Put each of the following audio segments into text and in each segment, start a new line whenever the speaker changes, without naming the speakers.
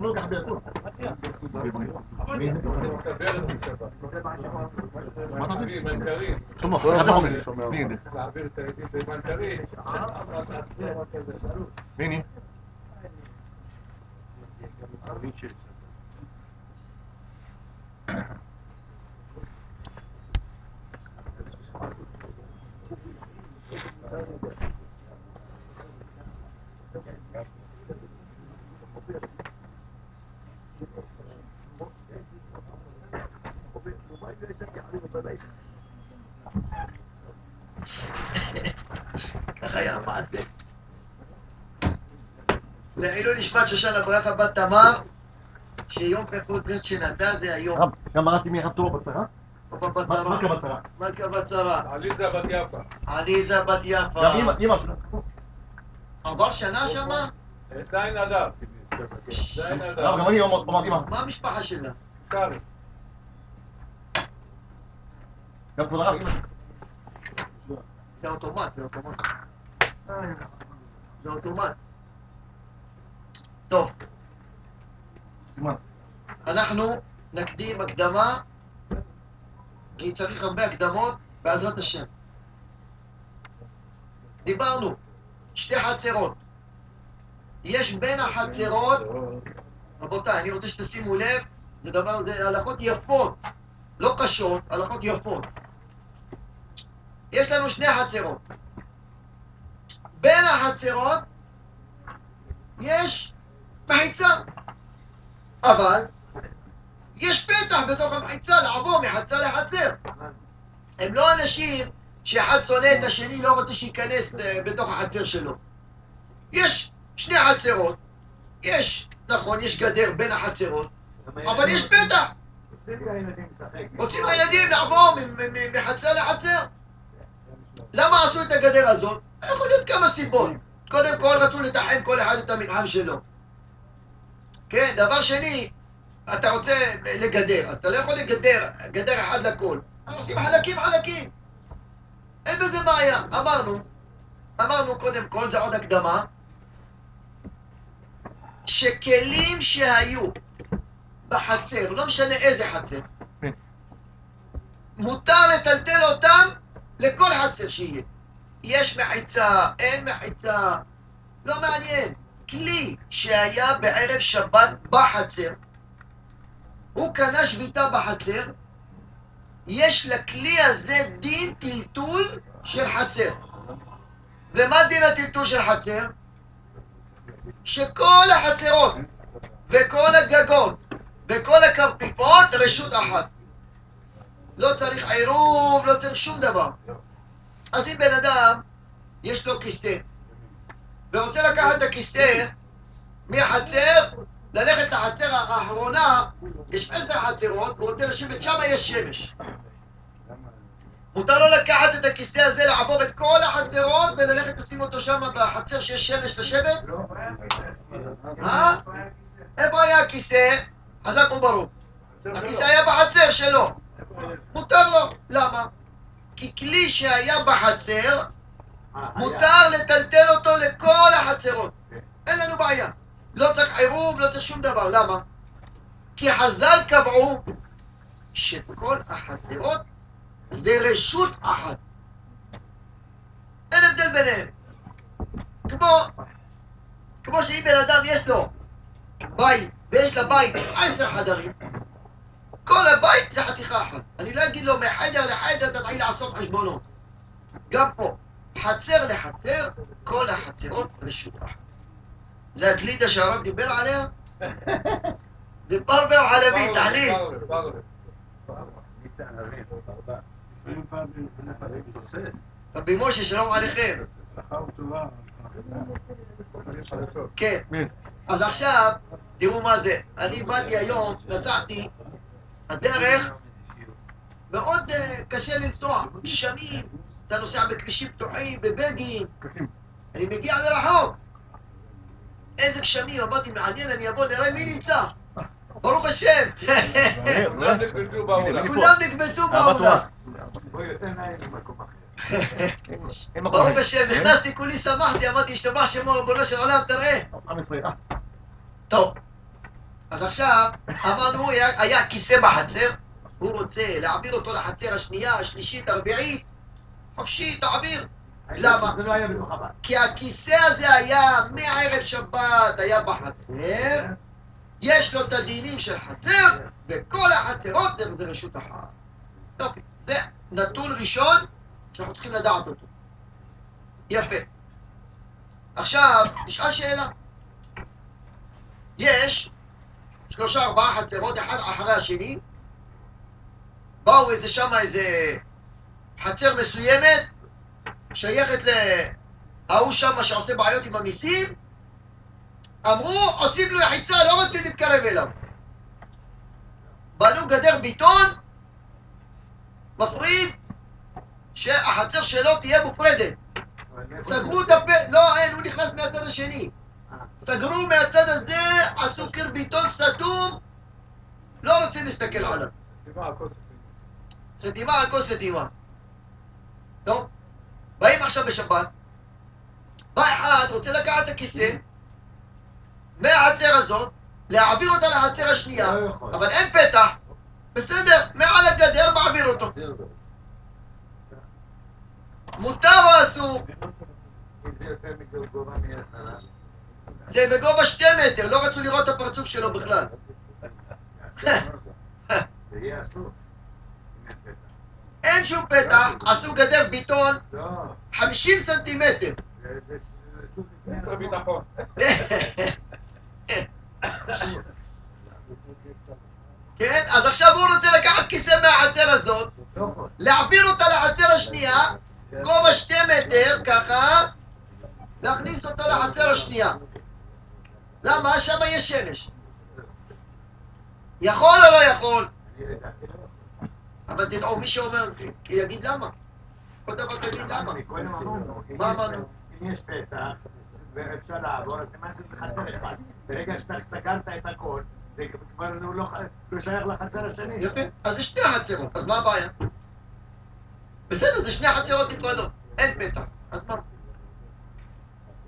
לא ככה בידו. שלמה,
כל
שיחה
הזמן
בחומש.
אני שומע
מי
אותו.
יודע?
להעביר את הילדים במנכ"לים.
מי?
ככה היה המעשה. לעילוי נשמת שושנה ברכה בת תמר, שיום פרפות שנדע זה היום.
גם מרדתי מאחד טוב בצרה?
פפא
מה
בצרה? מלכה בצרה,
עליזה בת יפה.
עליזה בת יפה.
גם אמא שלה.
עבר שנה שמה?
זין אדם. זין
הרב,
אדם.
גם אני אמרתי אמא.
מה המשפחה שלה?
שרי.
גם כבוד הרב, אמא שלה.
זה אוטומט, זה אוטומט. זה אוטומט. טוב. אנחנו נקדים הקדמה, כי צריך הרבה הקדמות, בעזרת השם. דיברנו, שתי חצרות. יש בין החצרות, רבותיי, אני רוצה שתשימו לב, זה דבר, זה הלכות יפות, לא קשות, הלכות יפות. יש לנו שני חצרות. בין החצרות יש מחיצה, אבל יש פתח בתוך המחיצה לעבור מחצה לחצר. הם לא אנשים שאחד שונא את השני, לא רוצה שייכנס אה, בתוך החצר שלו. יש שני חצרות, יש, נכון, יש גדר בין החצרות, אבל יש פתח. רוצים הילדים לעבור מחצר לחצר. למה עשו את הגדר הזאת? יכול להיות כמה סיבות. קודם כל רצו לתחם כל אחד את המתחם שלו. כן, דבר שני, אתה רוצה לגדר, אז אתה לא יכול לגדר, גדר אחד לכל. אנחנו עושים חלקים חלקים. אין בזה בעיה. אמרנו, אמרנו קודם כל, זה עוד הקדמה, שכלים שהיו בחצר, לא משנה איזה חצר,
כן.
מותר לטלטל אותם לכל חצר שיהיה. יש מחיצה, אין מחיצה, לא מעניין. כלי שהיה בערב שבת בחצר, הוא קנה שביתה בחצר, יש לכלי הזה דין טלטול של חצר. ומה דין הטלטול של חצר? שכל החצרות וכל הגגות וכל הקרפיפות רשות אחת. לא צריך עירוב, לא צריך שום דבר. אז אם בן אדם יש לו כיסא ורוצה לקחת את הכיסא מהחצר, ללכת לחצר האחרונה, יש עשר חצרות, הוא רוצה לשבת שם, יש שמש. מותר לו לקחת את הכיסא הזה, לעבור את כל החצרות וללכת לשים אותו שם בחצר שיש שמש לשבת? אה? איפה היה הכיסא? חזק וברור. הכיסא היה בחצר שלו. מותר? כי כלי שהיה בחצר, מותר לטלטל אותו לכל החצרות. אין לנו בעיה. לא צריך עירוב, לא צריך שום דבר. למה? כי חז"ל קבעו שכל החצרות זה רשות אחת. אין הבדל ביניהם. כמו, כמו שאם בן אדם יש לו בית, ויש לבית עשר חדרים, כל הבית זה חתיכה אחת. אני לא אגיד לו מחדר לחדר תתחיל לעשות חשבונות. גם פה, חצר לחצר, כל החצרות רשות אחת. זה הגלידה שהרב דיבר עליה? זה פרווה או חלבית, תחליט. רבי משה, שלום עליכם. כן. אז עכשיו, תראו מה זה. אני באתי היום, נסעתי, הדרך מאוד אה, קשה לנסוע. גשמים, אתה נוסע בכבישים פתוחים, בבגין. אני מגיע מרחוק. איזה גשמים, אמרתי, מעניין, אני אבוא, נראה מי נמצא. ברוך השם.
כולם נקבצו בעולם.
כולם נקבצו. בעולם. ברוך השם, נכנסתי, כולי שמחתי, אמרתי, השתבח שמו ריבונו של עולם, תראה.
אה,
טוב, אז עכשיו, אמרנו, היה, כיסא בחצר, הוא רוצה להעביר אותו לחצר השנייה, השלישית, הרביעית, חופשי, תעביר. למה?
זה לא היה בתוך הבית.
כי הכיסא הזה היה מערב שבת, היה בחצר, יש לו את הדינים של חצר, וכל החצרות זה רשות אחת. זה נתון ראשון שאנחנו צריכים לדעת אותו. יפה. עכשיו, נשאל שאלה. יש שלושה ארבעה חצרות, אחד אחרי השני, באו איזה שמה איזה חצר מסוימת, שייכת להוא שמה שעושה בעיות עם המיסים, אמרו, עושים לו יחיצה, לא רוצים להתקרב אליו. בנו גדר ביטון, מפריד, שהחצר שלו תהיה מופרדת. סגרו את הפה, לא, אין, הוא נכנס מהצד השני. סגרו מהצד הזה, עשו קיר ביטון סתום, לא רוצים להסתכל עליו. סתימה על כל סתימה. טוב, באים עכשיו בשבת, בא אחד, רוצה לקחת את הכיסא מהחצר הזאת, להעביר אותה לחצר השנייה,
לא.
אבל אין פתח, בסדר, מעל הגדר מעביר אותו. מותר או אסור? זה בגובה שתי מטר, לא רצו לראות את הפרצוף שלו בכלל. אין שום פתח, עשו גדר ביטון 50 סנטימטר. כן? אז עכשיו הוא רוצה לקחת כיסא מהחצר הזאת, להעביר אותה לחצר השנייה, גובה שתי מטר, ככה, להכניס אותה לחצר השנייה. למה? שם יש שמש. יכול או לא יכול? אבל תדעו, מי שאומר, יגיד למה. כל דבר תגיד למה. מה אמרנו?
אם יש פתח ואפשר לעבור, אז סימן שזה חצר אחד. ברגע שאתה סגרת את הכל, זה כבר לא לא- לא שייך לחצר השני.
יפה. אז זה שתי חצרות, אז מה הבעיה? בסדר, זה שני חצרות נפרדות, אין פתח, אז מה?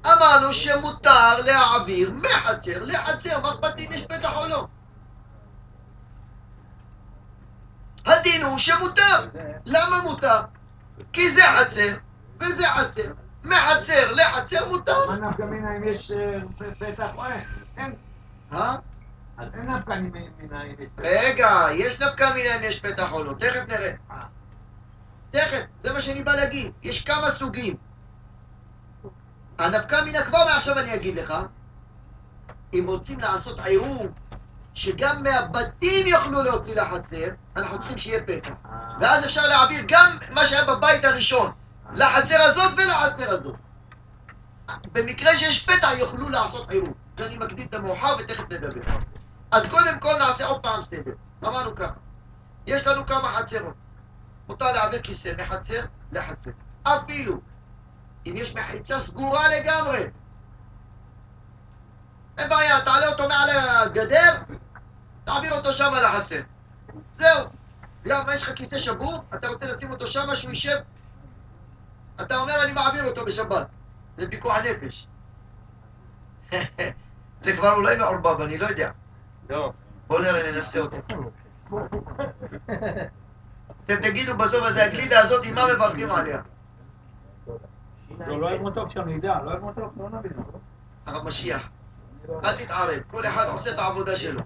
אמרנו שמותר להעביר מחצר לחצר, מה אכפת לי אם יש פתח או לא? הדין הוא שמותר. למה מותר? כי זה חצר וזה חצר. מחצר לחצר מותר.
מה נפקא מינה אם יש אה, פתח או אין? אין.
אה?
אז אין נפקא מינה אם יש פתח.
רגע, יש נפקא מינה אם יש פתח או לא, תכף נראה.
אה.
תכף, זה מה שאני בא להגיד. יש כמה סוגים. הנפקא מינה כבר מעכשיו אני אגיד לך, אם רוצים לעשות עירוב, שגם מהבתים יוכלו להוציא לחצר, אנחנו צריכים שיהיה פתח. ואז אפשר להעביר גם מה שהיה בבית הראשון, לחצר הזאת ולחצר הזאת. במקרה שיש פתח יוכלו לעשות עירוב. אני מקדים את המאוחר ותכף נדבר. אז קודם כל נעשה עוד פעם סדר. אמרנו ככה, יש לנו כמה חצרות. מותר להעביר כיסא מחצר לחצר. אפילו אם יש מחיצה סגורה לגמרי. אין בעיה, תעלה אותו מעל הגדר, תעביר אותו שם לחצר. זהו. למה יש לך כיסא שבור, אתה רוצה לשים אותו שם שהוא יישב? אתה אומר אני מעביר אותו בשבת. זה פיקוח נפש. זה כבר אולי מעורבב, אני לא יודע.
לא.
בוא נראה, ננסה אותו. אתם תגידו בסוף, אז הגלידה הזאת, מה מברכים עליה?
לא אוהב מתוק שם, נדע, לא אוהב מתוק, לא נביא.
הרב משיח. אל תתערב, כל אחד עושה את העבודה שלו.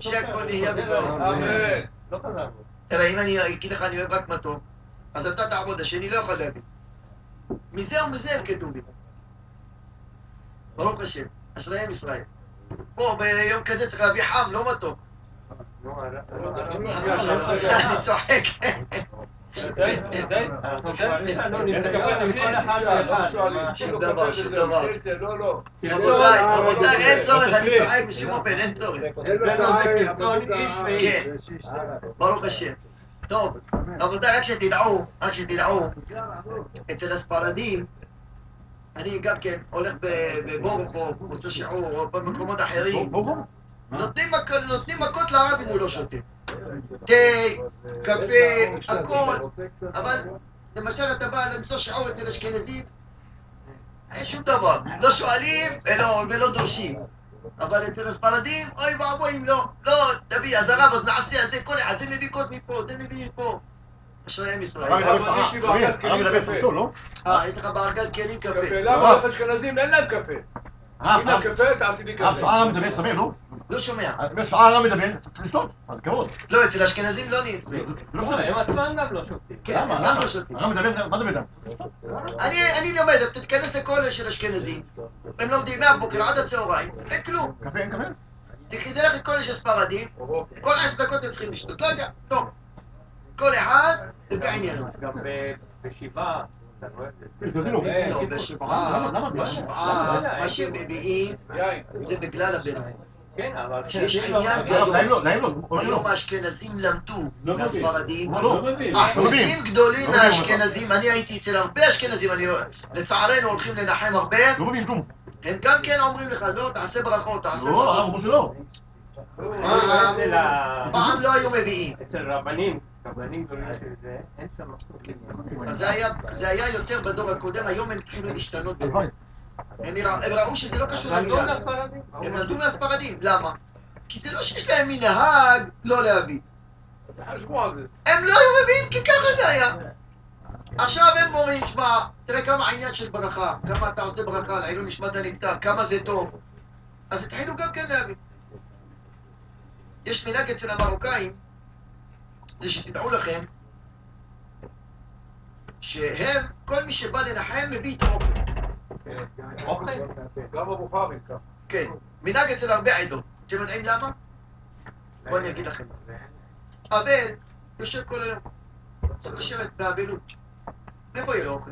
שהכל נהיה בגלל.
אמן.
לא חזרנו.
תראה, אם אני אגיד לך אני אוהב רק מתוק, אז אתה תעבוד, השני לא יכול להביא. מזה ומזה הם כתובים. ברוך השם, אשריהם ישראל. פה ביום כזה צריך להביא חם, לא מתוק. אני צוחק. שום דבר, שום דבר. רבותיי, רבותיי, אין צורך, אני צוחק בשום אופן, אין צורך. כן, ברוך השם. טוב, רבותיי, רק שתדעו, רק שתדעו, אצל הספרדים, אני גם כן הולך בבורוכו, עושה שיעור, או במקומות אחרים, נותנים מכ- נותנים מכות לרב אם הוא לא שותה. תה, קפה, הכל, אבל למשל אתה בא למצוא שיעור אצל אשכנזים, אין שום דבר, לא שואלים ולא, דורשים. אבל אצל הספרדים, אוי ואבוי אם לא. לא, תביא, אז הרב, אז נעשה, אז זה כל אחד, זה מביא כוס מפה, זה מביא מפה. אשריהם ישראל.
הרב מדבר
אבל יש לי
סביר,
בארגז
הרב מדבר
כלים
סביר, לא?
אה, יש לך בארגז כלים קפה.
קפה. למה אשכנזים אין להם קפה? הנה
הרב,
קפה, תעשי לי
הרב,
קפה.
שעה הרב מדבר סביר, לא?
לא שומע.
הרב מדבר, צריך לשתות, אז כבוד.
לא, אצל האשכנזים לא נהיה.
לא
לא,
משנה.
הם עצמם גם לא שותים.
כן,
למה?
הם? לא שותים.
הרב מדבר, מה זה בדם?
אני אני לומד, אתה תיכנס לכולל של אשכנזים, הם לומדים מהבוקר עד הצהריים, אין כלום.
קפה, אין קפה?
תלך לכולל של ספרדים, כל עשר דקות הם צריכים לשתות, לא יודע, טוב. כל אחד.
גם בשבעה,
לא, בשבעה,
למה? למה?
בשבעה, מה שמביאים
יין.
זה בגלל הבן.
כן, אבל...
שיש
כשהם
עניין
לא-
גדול.
להם לא, להם לא.
היום האשכנזים למדו
לא
מהספרדים,
לא, לא.
מבין.
אחוזים גדולים
לא מבין
מהאשכנזים, אני הייתי אצל הרבה אשכנזים, אני לצערנו הולכים לנחם הרבה,
לא מבין כלום.
הם גם כן אומרים לך, לא, תעשה ברכות, תעשה
לא, הרב
ברכות.
אמרו שלא.
פעם-
אצל ה-
פעם לא היו מביאים.
אצל רבנים, רבנים גדולים של זה, אין שם
זה היה, יותר בדור הקודם, היום הם התחילו להשתנות בזה. הם ראו שזה לא קשור למילה. הם למדו מהספרדים, למה? כי זה לא שיש להם מנהג לא להביא. הם לא היו מביאים כי ככה זה היה. עכשיו הם אומרים, שמע, תראה כמה העניין של ברכה, כמה אתה עושה ברכה לעילוי נשמת הנפטר, כמה זה טוב. אז התחילו גם כן להביא. יש מנהג אצל המרוקאים, זה שתדעו לכם, שהם, כל מי שבא לנחם מביא איתו אוכל.
אוכל?
גם הבוכרים ככה.
כן, מנהג אצל הרבה עדות. אתם יודעים למה? בואו אני אגיד לכם. הבן יושב כל היום, צריך לשבת באבלות. מאיפה יהיה לו אוכל?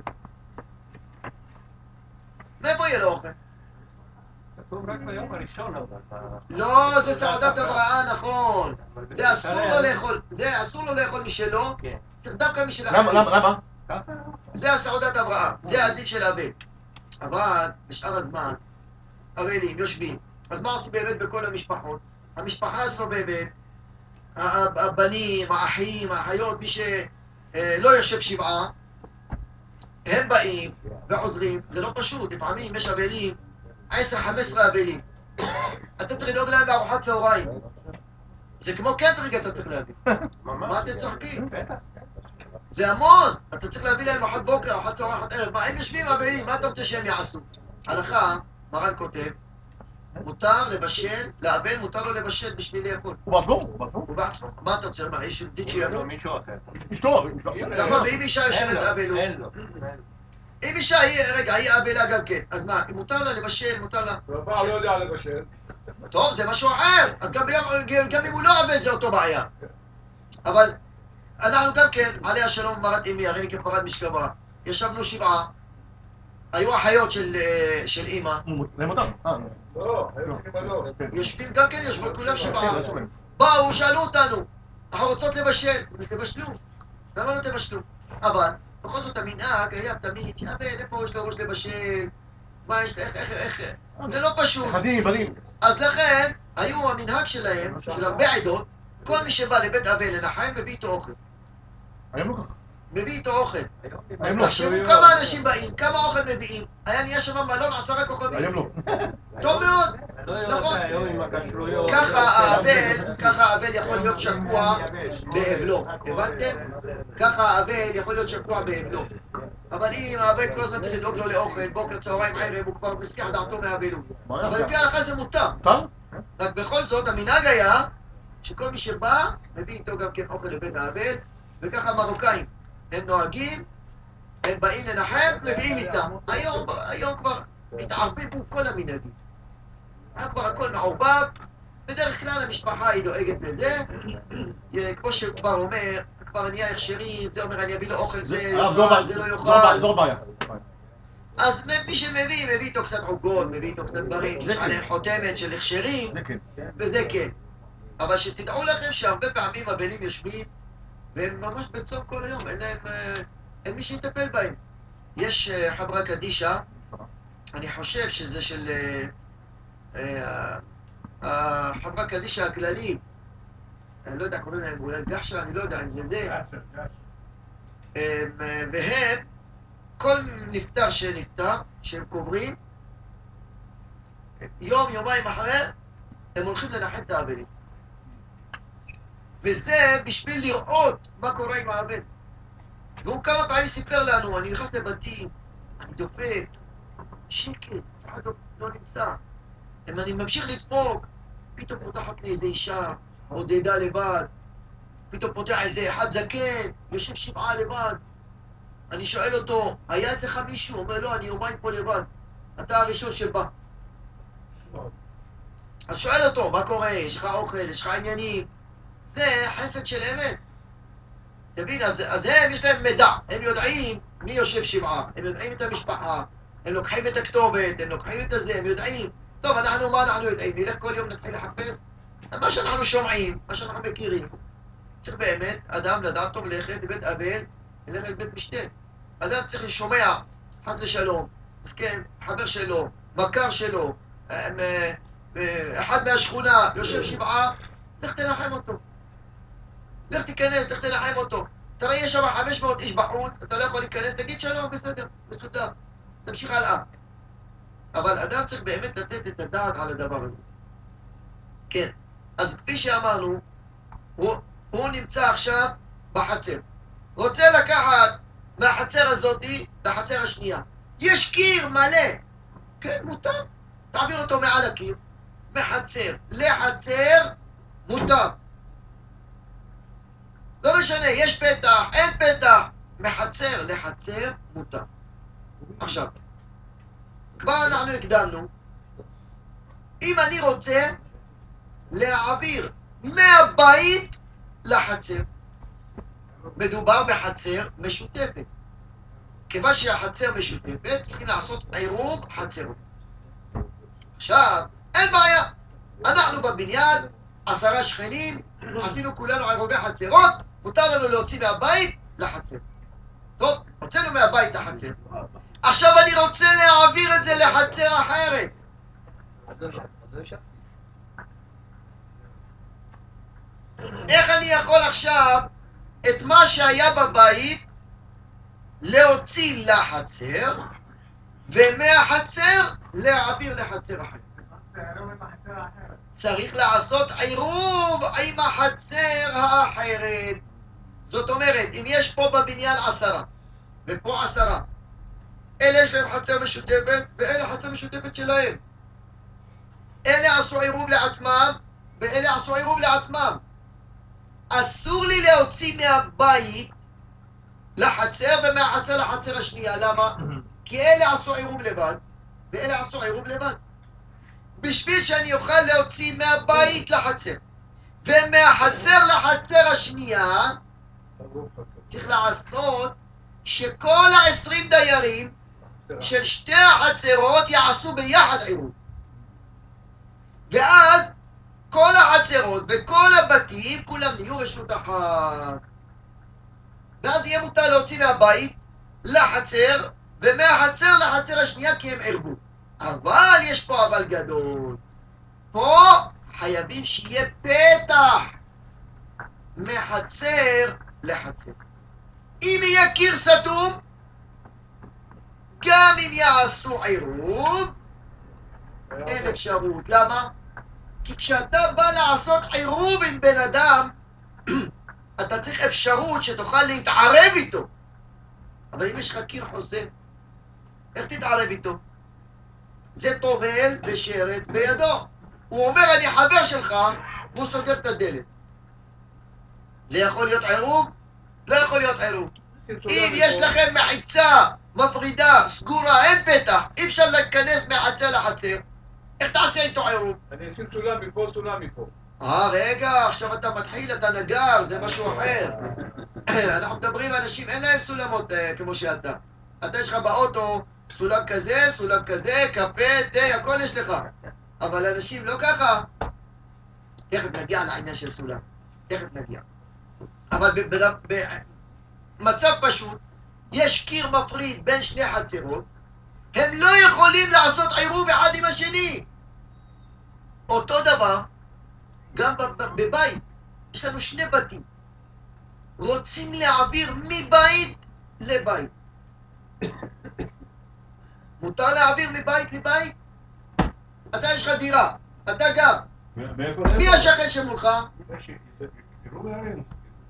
מאיפה יהיה לו אוכל?
כתוב רק ביום הראשון אבל.
לא, זה סעודת הבראה, נכון. זה אסור לו לאכול, זה אסור לו לאכול משלו,
כן.
צריך דווקא משל
למה,
אחרים.
למה, למה?
ככה?
זה הסעודת הבראה, זה הדין של הבן. אבל בשאר הזמן, הרעלים יושבים. אז מה עושים באמת בכל המשפחות? המשפחה סובבת, הבנים, האחים, האחיות, מי שלא יושב שבעה, הם באים ועוזרים, זה לא פשוט, לפעמים יש אבלים, 10-15 אבלים. אתה צריך לדאוג להם לארוחת צהריים. זה כמו קטרינג אתה צריך להביא. מה אתם צוחקים? זה המון! אתה צריך להביא להם ארוחת בוקר, ארוחת צהריים, ארוחת ערב. מה, הם יושבים אבלים, מה אתה רוצה שהם יעשו? הלכה, מרן כותב, מותר לבשל, לאבל מותר לו לבשל בשביל לאכול.
הוא בעצמו? הוא בעצמו?
הוא בעצמו. מה אתה רוצה? מה, יש
לא
שימות?
מישהו אחר.
אשתו, אשתו.
נכון, ואם אישה יושבת
לו,
אבלו,
אין לו.
אם אישה היא, רגע, היא אבלה גם כן, אז מה, מותר לה לבשל, מותר לה...
והבעל לא יודע לבשל.
טוב, זה משהו אחר, אז גם, ביום, גם אם הוא לא אבל זה אותו בעיה. אבל אנחנו גם כן, עליה שלום מרת אמי, הרי כפרד משכבה, ישבנו שבעה, היו אחיות של, אה, של אימא,
זה מותר. אה,
לא, צריכים לא.
יושבים גם כן, יושבות כולם שבעה,
כן, להם.
באו, שאלו אותנו, אנחנו רוצות לבשל, תבשלו, למה לא תבשלו? אבל בכל זאת המנהג היה תמיד, שהבן, איפה יש לו ראש לבשל? מה יש, איך, איך, איך, זה לא פשוט. אז לכן, היו המנהג שלהם, של הרבה עדות, כל מי שבא לבית אבל לנחם, מביא איתו אוכל.
היום לא ככה.
מביא איתו אוכל.
לא.
תחשבו כמה אנשים באים, כמה אוכל מביאים. היה נהיה שם מלון עשרה כוכבים.
היום לא.
טוב מאוד.
לא
נכון. ככה האבל, ככה האבל יכול להיות שקוע באבלו. הבנתם? ככה האבל יכול להיות שקוע באבלו. אבל אם האבל כל הזמן צריך לדאוג לו לאוכל, בוקר, צהריים, ערב, הוא כבר מסיח דעתו מהאבלות.
מה
אבל לפי ההלכה זה. מותר? רק בכל זאת, המנהג היה שכל מי שבא, מביא איתו גם כן אוכל לבית האבל, וככה מרוקאים. הם נוהגים, הם באים לנחם, מביאים איתם. היום, היום כבר התערבבו כל המנהגים. היה כבר הכל מעורבב, בדרך כלל המשפחה היא דואגת לזה, אה, כמו שכבר אומר, כבר נהיה הכשרים, זה אומר אני אביא לו אוכל, זה יאכל. זה לא
זו הבעיה,
יאכל. אז מי שמביא, מביא איתו קצת עוגות, מביא איתו קצת דברים, שיש עליהם חותמת של הכשרים,
כן.
וזה כן. אבל שתדעו לכם שהרבה פעמים אבלים יושבים והם ממש בצום כל היום, אין להם... אה, אין מי שיטפל בהם. יש אה, חברה קדישא, אני חושב שזה של אה, החברה קדישא הכללית, אני לא יודע, קוראים להם אולי גשר, אני לא יודע אם זה זה, אה, והם, כל נפטר שנפטר, שהם קוברים, יום, יומיים אחרי, הם הולכים לנחם את האבלים. וזה בשביל לראות מה קורה עם האבן. והוא כמה פעמים סיפר לנו, אני נכנס לבתים, אני דופק, שקט, אף אחד לא, לא נמצא. אם אני ממשיך לדפוק, פתאום פותחת לי איזה אישה, עודדה לבד, פתאום פותח איזה אחד זקן, יושב שבעה לבד. אני שואל אותו, היה אצלך מישהו? הוא אומר, לא, אני יומיים פה לבד. אתה הראשון שבא. אז שואל אותו, מה קורה? יש לך אוכל? יש לך עניינים? זה חסד של אמת. אתה מבין? אז, אז הם, יש להם מידע. הם יודעים מי יושב שבעה. הם יודעים את המשפחה. הם לוקחים את הכתובת, הם לוקחים את הזה, הם יודעים. טוב, אנחנו, מה אנחנו יודעים? נלך כל יום נתחיל לחפש? מה שאנחנו שומעים, מה שאנחנו מכירים. צריך באמת אדם לדעת טוב ללכת לבית אבל, ללכת לבית משתה. אדם צריך לשומע, חס ושלום, מסכן, חבר שלו, מכר שלו, אה, אה, אה, אחד מהשכונה, יושב שבעה, לך תנחם אותו. לך תיכנס, לך תנחם אותו. תראה, יש שם 500 איש בחוץ, אתה לא יכול להיכנס, תגיד שלום, בסדר, מסודר. תמשיך הלאה. אבל אדם צריך באמת לתת את הדעת על הדבר הזה. כן. אז כפי שאמרנו, הוא, הוא נמצא עכשיו בחצר. רוצה לקחת מהחצר הזאתי לחצר השנייה. יש קיר מלא. כן, מותר. תעביר אותו מעל הקיר. מחצר לחצר, מותר. לא משנה, יש פתח, אין פתח. מחצר לחצר, מותר. עכשיו, כבר אנחנו הקדמנו. אם אני רוצה להעביר מהבית לחצר, מדובר בחצר משותפת. כיוון שהחצר משותפת, צריכים לעשות עירוב חצרות. עכשיו, אין בעיה. אנחנו בבניין, עשרה שכנים, עשינו כולנו עירובי חצרות, מותר לנו להוציא מהבית לחצר. טוב, הוצאנו מהבית לחצר. עכשיו אני רוצה להעביר את זה לחצר אחרת. איך אני יכול עכשיו את מה שהיה בבית להוציא לחצר, ומהחצר להעביר לחצר אחרת? צריך לעשות עירוב עם החצר האחרת. זאת אומרת, אם יש פה בבניין עשרה, ופה עשרה, אלה יש להם חצר משותפת, ואלה חצר משותפת שלהם. אלה עשו עירוב לעצמם, ואלה עשו עירוב לעצמם. אסור לי להוציא מהבית לחצר, ומהחצר לחצר השנייה. למה? כי אלה עשו עירוב לבד, ואלה עשו עירוב לבד. בשביל שאני אוכל להוציא מהבית לחצר, ומהחצר לחצר השנייה, צריך לעשות שכל העשרים דיירים של שתי החצרות יעשו ביחד עירוב. ואז כל החצרות וכל הבתים, כולם נהיו רשות אחת. ואז יהיה מותר להוציא מהבית לחצר, ומהחצר לחצר השנייה כי הם ערבו. אבל יש פה אבל גדול. פה חייבים שיהיה פתח מחצר לחצר. אם יהיה קיר סתום, גם אם יעשו עירוב, אין אפשרות. למה? כי כשאתה בא לעשות עירוב עם בן אדם, אתה צריך אפשרות שתוכל להתערב איתו. אבל אם יש לך קיר חוסם, איך תתערב איתו? זה טובל ושרת בידו. הוא אומר, אני חבר שלך, והוא סוגר את הדלת. זה יכול להיות עירוב? לא יכול להיות עירוב. אם יש לכם מחיצה מפרידה, סגורה, אין פתח, אי אפשר להיכנס מהחצר לחצר, איך תעשה איתו עירוב?
אני אשים סולם מפה, סולם מפה.
אה, רגע, עכשיו אתה מתחיל, אתה נגר, זה משהו אחר. אנחנו מדברים אנשים, אין להם סולמות אה, כמו שאתה. אתה יש לך באוטו סולם כזה, סולם כזה, קפה, תה, הכל יש לך. אבל אנשים לא ככה. תכף נגיע לעניין של סולם. תכף נגיע. אבל במצב פשוט, יש קיר מפריד בין שני חצרות, הם לא יכולים לעשות עירוב אחד עם השני. אותו דבר, גם בב- בבית, יש לנו שני בתים. רוצים להעביר מבית לבית. מותר להעביר מבית לבית? אתה יש לך דירה, אתה גר, מי? השכן שמולך?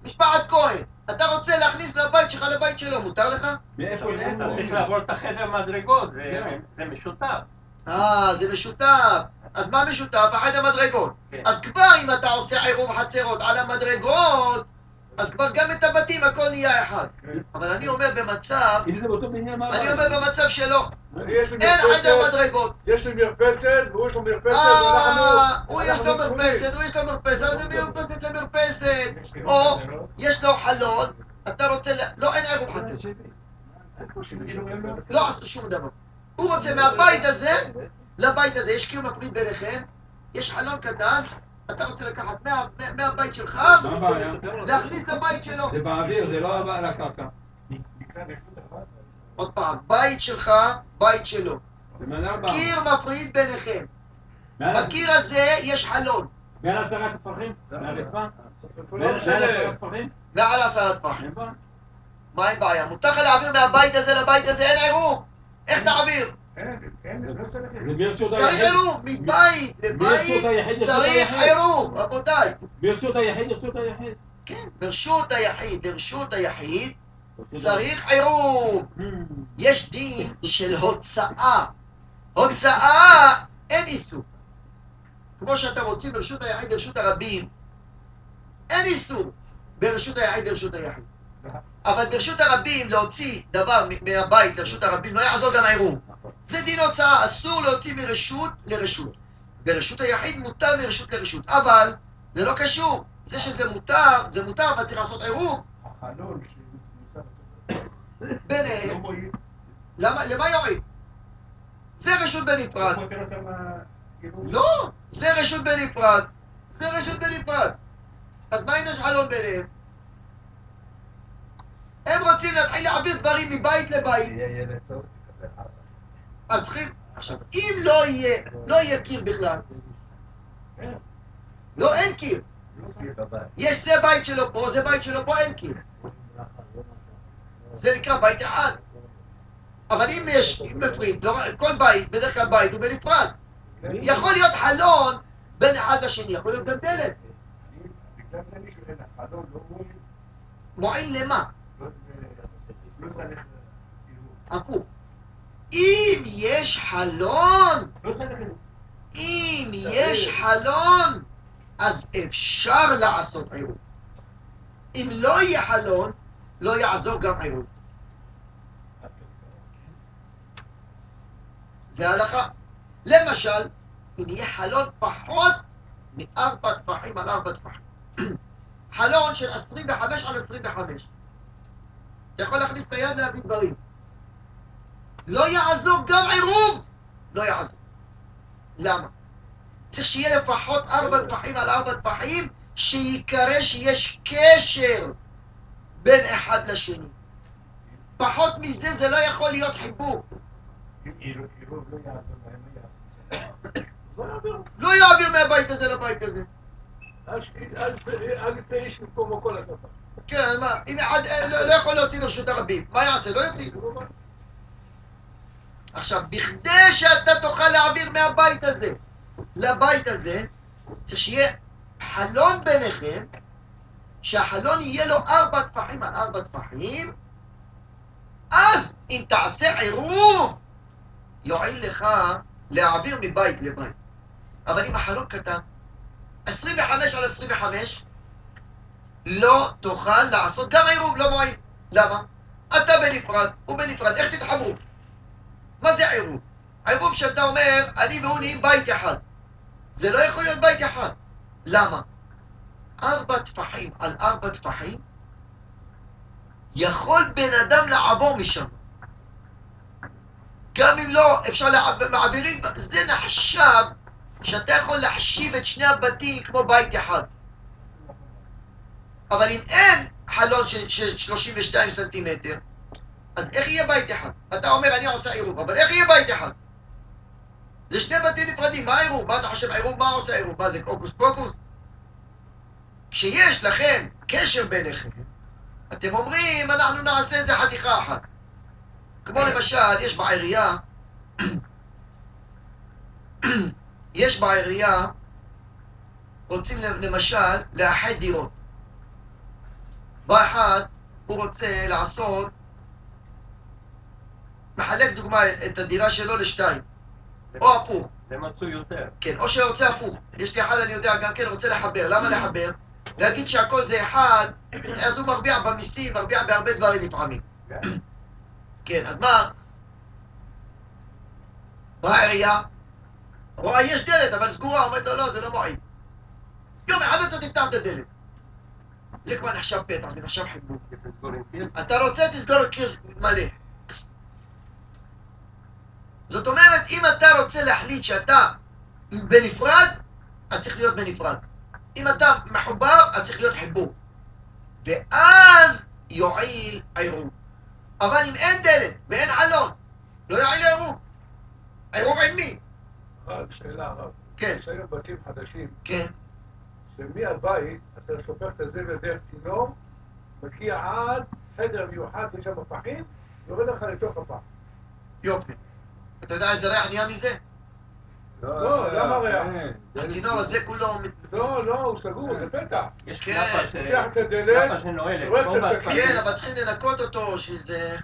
משפחת כהן. אתה רוצה להכניס מהבית שלך לבית שלו, מותר לך?
מאיפה
אתה
לאיפה?
צריך לעבור את החדר מדרגות, זה-
כן.
זה משותף.
אה, זה משותף. אז מה משותף? אחת המדרגות.
כן.
אז כבר אם אתה עושה עירוב חצרות על המדרגות, אז כבר גם את הבתים הכל נהיה אחד. אבל אני אומר במצב,
אם זה באותו בניין, מה
אני? אומר במצב שלא.
אני
אין חדר
מרפסת,
מדרגות.
יש לי מרפסת, והוא יש לו מרפסת,
אה,
ואנחנו...
הוא יש לו מרפסת, הוא יש לו מרפסת, אז מרפסת למרפסת. או יש לו חלון, אתה רוצה, לא, אין עירוב חצר. לא עשו שום דבר. הוא רוצה מהבית הזה לבית הזה, יש קיום מפריד ביניכם, יש חלון קטן, אתה רוצה לקחת מה- מה- מהבית שלך? להכניס לבית שלו.
זה באוויר, זה לא על הקרקע.
עוד פעם, בית שלך, בית שלו. קיר מפריד ביניכם. בקיר הזה יש חלון,
מעל עשרה טפחים? מהרצפה?
לא
מעל. עשרה טפחים?
מעל עשרה טפחים. מה אין בעיה? מותר לך להעביר מהבית הזה לבית הזה, אין עירוב. איך תעביר?
ברשות
צריך. עירוב, מבית
ברשות
לבית
ברשות
צריך. עירוב, רבותיי.
ברשות היחיד, ברשות היחיד.
כן, ברשות היחיד, לרשות היחיד,
ברשות
צריך עירוב.
היחיד.
יש דין של הוצאה. הוצאה, אין איסור. כמו שאתה מוציא ברשות היחיד לרשות הרבים, אין איסור ברשות היחיד לרשות היחיד. אבל ברשות הרבים להוציא דבר מהבית לרשות הרבים לא יעזור גם העירוב. זה דין הוצאה, אסור להוציא מרשות לרשות. ברשות היחיד מותר מרשות לרשות, אבל זה לא קשור. זה שזה מותר, זה מותר, אבל צריך לעשות עירוב ביניהם. למה, למה יועיל? זה רשות בנפרד. לא, זה רשות בנפרד. זה רשות בנפרד. אז מה אם יש חלון ביניהם? הם רוצים להתחיל להעביר דברים מבית לבית, אז צריכים... עכשיו, אם לא יהיה, לא יהיה קיר בכלל, לא, אין קיר. יש זה בית שלו פה, זה בית שלו פה, אין קיר. זה נקרא בית אחד. אבל אם יש מפריד, לא, כל בית, בדרך כלל בית הוא בנפרד. יכול להיות חלון בין אחד לשני, יכול להיות גם דלת. מועיל למה? הפוך. אם יש חלון, אם יש חלון, אז אפשר לעשות עירוב. אם לא יהיה חלון, לא יעזור גם עירוב. זה ההלכה. למשל, אם יהיה חלון פחות מארבע טפחים על ארבע טפחים. חלון של 25 על 25. אתה יכול להכניס את היד להביא דברים. לא יעזור גם עירוב! לא יעזור. למה? צריך שיהיה לפחות ארבע טפחים על ארבע טפחים, שייקרא שיש קשר בין אחד לשני. פחות מזה זה לא יכול להיות חיבור. לא יעביר מהבית הזה לבית הזה.
אל יצא איש ממקומו כל הדבר.
כן, מה, אם אחד לא לא יכול להוציא לרשות הרבים, מה יעשה? לא יוציא. עכשיו, בכדי שאתה תוכל להעביר מהבית הזה לבית הזה, צריך שיהיה חלון ביניכם, שהחלון יהיה לו ארבע טפחים על ארבע טפחים, אז אם תעשה עירוב, יועיל לך להעביר מבית לבית. אבל אם החלון קטן, 25 על 25, לא תוכל לעשות גם עירוב, לא מועיל. למה? אתה בנפרד, הוא בנפרד, איך תתחברו? מה זה עירוב? עירוב שאתה אומר, אני והוא נהיים בית אחד. זה לא יכול להיות בית אחד. למה? ארבע טפחים על ארבע טפחים, יכול בן אדם לעבור משם. גם אם לא, אפשר מעבירים, זה נחשב שאתה יכול להחשיב את שני הבתים כמו בית אחד. אבל אם אין חלון של 32 סנטימטר, אז איך יהיה בית אחד? אתה אומר, אני עושה עירוב, אבל איך יהיה בית אחד? זה שני בתים נפרדים, מה העירוב? מה אתה חושב עירוב? מה עושה עירוב? מה זה קוקוס פוקוס? כשיש לכם קשר ביניכם, אתם אומרים, אנחנו נעשה את זה חתיכה אחת. כמו למשל, יש בעירייה יש בעירייה, רוצים למשל לאחד דירות. בא אחד, הוא רוצה לעשות, מחלק דוגמה את הדירה שלו לשתיים, או הפוך.
זה מצוי יותר.
כן, או שרוצה הפוך. יש לי אחד, אני יודע, גם כן רוצה לחבר. למה לחבר? להגיד שהכל זה אחד, אז הוא מרוויח במיסים, מרוויח בהרבה דברים לפעמים.
כן.
כן, אז מה? באה העירייה, רואה, יש דלת, אבל סגורה, אומרת לו, לא, זה לא מועיל. יום אחד אתה תפתח את הדלת. זה כבר נחשב פתח, זה נחשב חיבוק.
קיר.
אתה רוצה, תסגור קיר מלא. זאת אומרת, אם אתה רוצה להחליט שאתה בנפרד, אז צריך להיות בנפרד. אם אתה מחובר, אז צריך להיות חיבור. ואז יועיל העירוב. אבל אם אין דלת ואין חלון, לא יועיל העירוב. העירוב עם מי?
רק שאלה, הרב.
כן,
יש היום בתים חדשים,
כן.
שמהבית אתה שופך את הזבל דרך צינור, מגיע עד חדר מיוחד, יש שם פחים, יורד לך לתוך הפח.
יופי. אתה יודע איזה ריח נהיה מזה?
לא, למה ריח?
הצינור הזה כולו... מת-
לא, לא, הוא סגור, זה פתח.
יש
כן.
כנפה שנועלת.
כן, אבל צריכים לנקות אותו, שזה...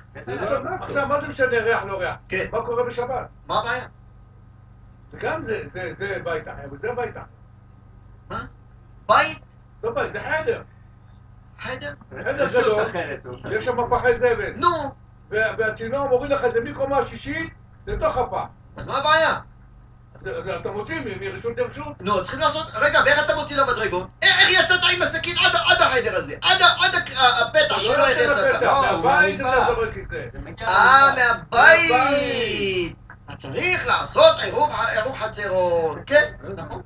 עכשיו, מה זה משנה ריח לא ריח?
כן.
מה קורה בשבת?
מה הבעיה?
זה גם זה, זה, זה בית אחר, וזה בית אחר.
בית,
לא בית, זה חדר.
חדר,
חדר גדול. יש שם פחי זבל.
נו,
וה- והצינור מוריד לך את זה מקומה השישית לתוך הפח.
אז מה הבעיה?
אז אז אתה מוציא מרשות לרשות.
נו, צריכים לעשות... רגע, ואיך אתה מוציא למדרגות? איך יצאת עם הסכין עד החדר הזה? עד הפתח שלו, איך יצאת?
לא,
מהבית אתה. זורק את זה.
אה. מהבית! צריך לעשות עירוב עירוב חצרות, כן, נכון.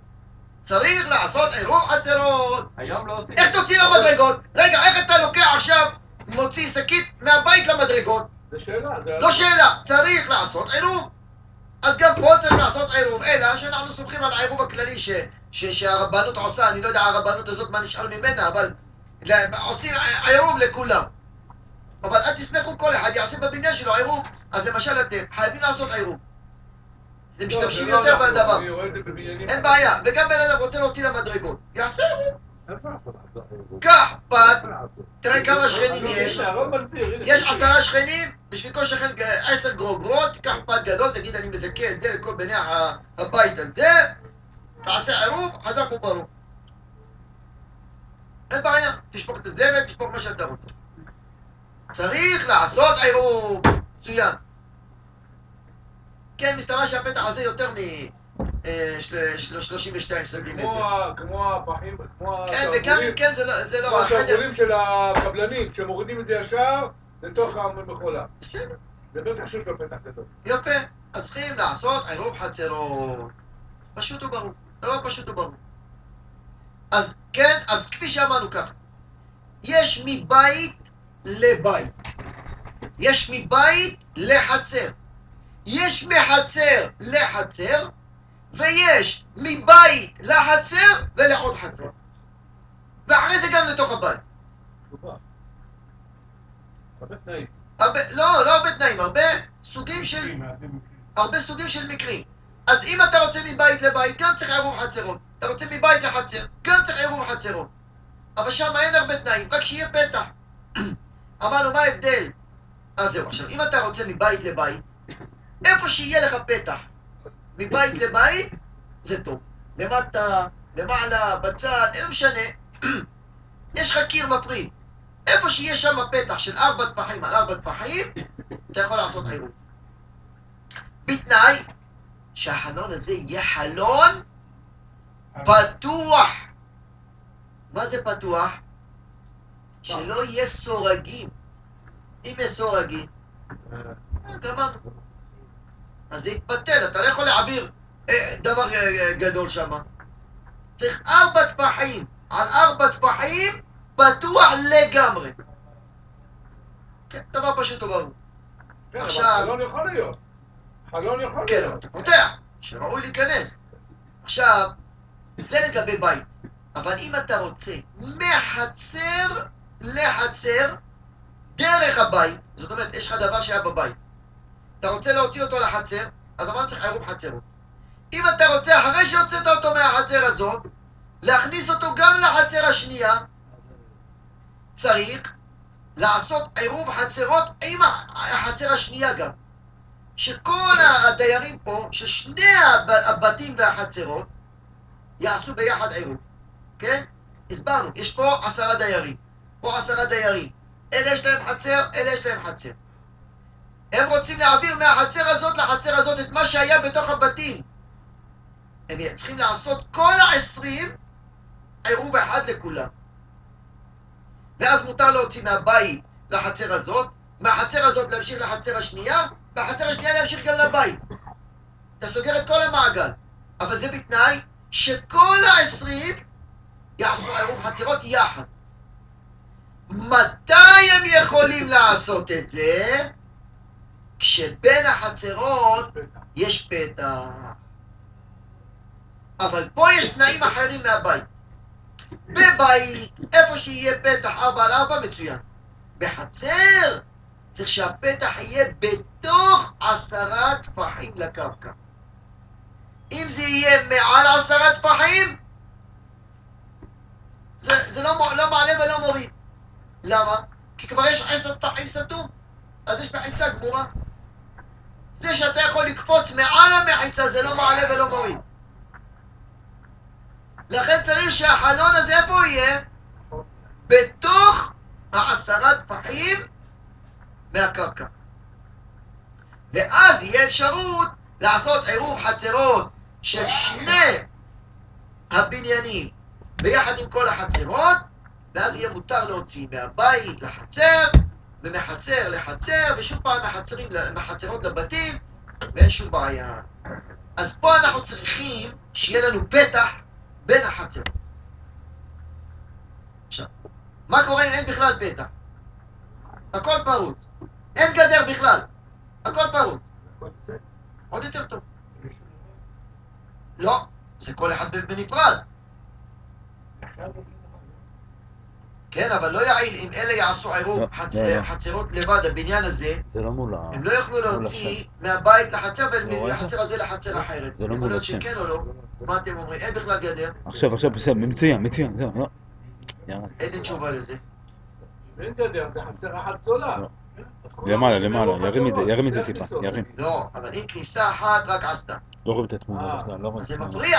צריך לעשות עירוב חצרות.
היום לא עושים.
איך תוציא למדרגות? רגע, איך אתה לוקח עכשיו, מוציא שקית מהבית למדרגות?
זה שאלה. זה-
לא שאלה, צריך לעשות עירוב. אז גם פה צריך לעשות עירוב, אלא שאנחנו סומכים על העירוב הכללי ש, ש, שהרבנות עושה, אני לא יודע הרבנות הזאת מה נשאר ממנה, אבל עושים עירוב לכולם. אבל אל תסמכו כל אחד יעשה בבניין שלו עירוב. אז למשל אתם חייבים לעשות עירוב. אתם
לא,
משתמשים
לא
יותר בדבר. אין בעיה, וגם בן אדם רוצה להוציא למדרגות, יעשה עירוב. קח פת? תראה כמה שכנים
הנה,
יש. יש עשרה שכנים, בשביל כל שכן עשר גרוגרות, תיקח פת גדול, תגיד אני מזכה את זה לכל בני הבית הזה, תעשה עירוב, חזק וברור. אין בעיה, תשפוך את הזבל, תשפוך מה שאתה רוצה. צריך לעשות עירוב, מצוין. כן, מסתבר שהפתח הזה יותר מ-32 סנטימטר.
כמו כמו הפחים, כמו
כן, וגם אם כן זה לא, זה
כמו
לא, החדר...
השרוולים של הקבלנים, שמורידים את זה ישר לתוך המכולה.
בסדר.
זה בטח שיש לו פתח גדול.
יפה, אז צריכים לעשות עירוב חצרות. פשוט וברור. דבר פשוט וברור. אז כן, אז כפי שאמרנו ככה, יש מבית לבית. יש מבית לחצר. יש מחצר לחצר, ויש מבית לחצר ולעוד חצר. ואחרי זה גם לתוך הבית. הרבה, לא, לא הרבה תנאים, הרבה סוגים של הרבה סוגים של מקרים. אז אם אתה רוצה מבית לבית, גם צריך עירוב חצרות. אתה רוצה מבית לחצר, גם צריך עירוב חצרות. אבל שם אין הרבה תנאים, רק שיהיה פתח. אמרנו, מה ההבדל? אז זהו, עכשיו, אם אתה רוצה מבית לבית, איפה שיהיה לך פתח, מבית לבית, זה טוב. למטה, למעלה, בצד, אין משנה. יש לך קיר מפריד. איפה שיש שם פתח של ארבע טפחים על ארבע טפחים, אתה יכול לעשות עירוב. בתנאי שהחלון הזה יהיה חלון פתוח. מה זה פתוח? שלא יהיה סורגים. אם יש סורגים, אה, גמרנו. אז זה יתבטל, אתה לא יכול להעביר אה, דבר אה, אה, גדול שם. צריך ארבע טפחים על ארבע טפחים פתוח לגמרי. כן, דבר פשוט וברור.
כן, אבל
עכשיו-
חלון יכול להיות. חלון יכול
כן, אבל
להיות.
אתה פותח, שראוי להיכנס. עכשיו, זה לגבי בית. אבל אם אתה רוצה מחצר לחצר, דרך הבית, זאת אומרת, יש לך דבר שהיה בבית. אתה רוצה להוציא אותו לחצר, אז אמרנו צריך עירוב חצרות. אם אתה רוצה, אחרי שהוצאת אותו מהחצר הזאת, להכניס אותו גם לחצר השנייה, צריך לעשות עירוב חצרות עם החצר השנייה גם. שכל הדיירים פה, ששני הב- הבתים והחצרות, יעשו ביחד עירוב, כן? הסברנו, יש פה עשרה דיירים, פה עשרה דיירים. אלה יש להם חצר, אלה יש להם חצר. הם רוצים להעביר מהחצר הזאת לחצר הזאת את מה שהיה בתוך הבתים. הם צריכים לעשות כל העשרים עירוב אחד לכולם. ואז מותר להוציא מהבית לחצר הזאת, מהחצר הזאת להמשיך לחצר השנייה, והחצר השנייה להמשיך גם לבית. אתה סוגר את כל המעגל. אבל זה בתנאי שכל העשרים יעשו עירוב חצרות יחד. מתי הם יכולים לעשות את זה? כשבין החצרות יש פתח. אבל פה יש תנאים אחרים מהבית. בבית, איפה שיהיה פתח 4 על 4, מצוין. בחצר, צריך שהפתח יהיה בתוך עשרה טפחים לקרקע. אם זה יהיה מעל עשרה טפחים, זה, זה לא, לא מעלה ולא מוריד. למה? כי כבר יש עשר טפחים סתום, אז יש מחיצה גמורה. זה שאתה יכול לקפוץ מעל המחיצה זה לא מעלה ולא מוריד. לכן צריך שהחלון הזה איפה יהיה? בתוך העשרה טפחים מהקרקע. ואז יהיה אפשרות לעשות עירוב חצרות של שני הבניינים ביחד עם כל החצרות, ואז יהיה מותר להוציא מהבית לחצר, ומחצר לחצר, ושוב פעם מחצרים, מחצרות לבתים, ואין שום בעיה. אז פה אנחנו צריכים שיהיה לנו פתח בין החצרות. עכשיו, מה קורה אם אין בכלל פתח? הכל פרוץ. אין גדר בכלל. הכל פרוץ. עוד יותר טוב. לא, זה כל אחד בנפרד. כן, אבל לא יעיל אם אלה יעשו עירוב
לא. לא, לא.
חצרות לבד, הבניין הזה,
זה לא מול ה...
הם לא יוכלו להוציא מהבית לחצר ומהחצר הזה לחצר אחרת.
זה לא
יכול להיות
מול
שכן או לא. מה אתם אומרים? אין בכלל גדר,
עכשיו, עכשיו, בסדר, מצוין, מצוין, זהו, לא.
אין לי תשובה לזה.
אין גדר, זה חצר אחת גדולה.
למעלה, למעלה, ירים את זה, ירים את זה טיפה, ירים.
לא, אבל אם כניסה אחת רק עשתה,
לא רואים את התמונה
אה.
לא רואים
זה. מפריע.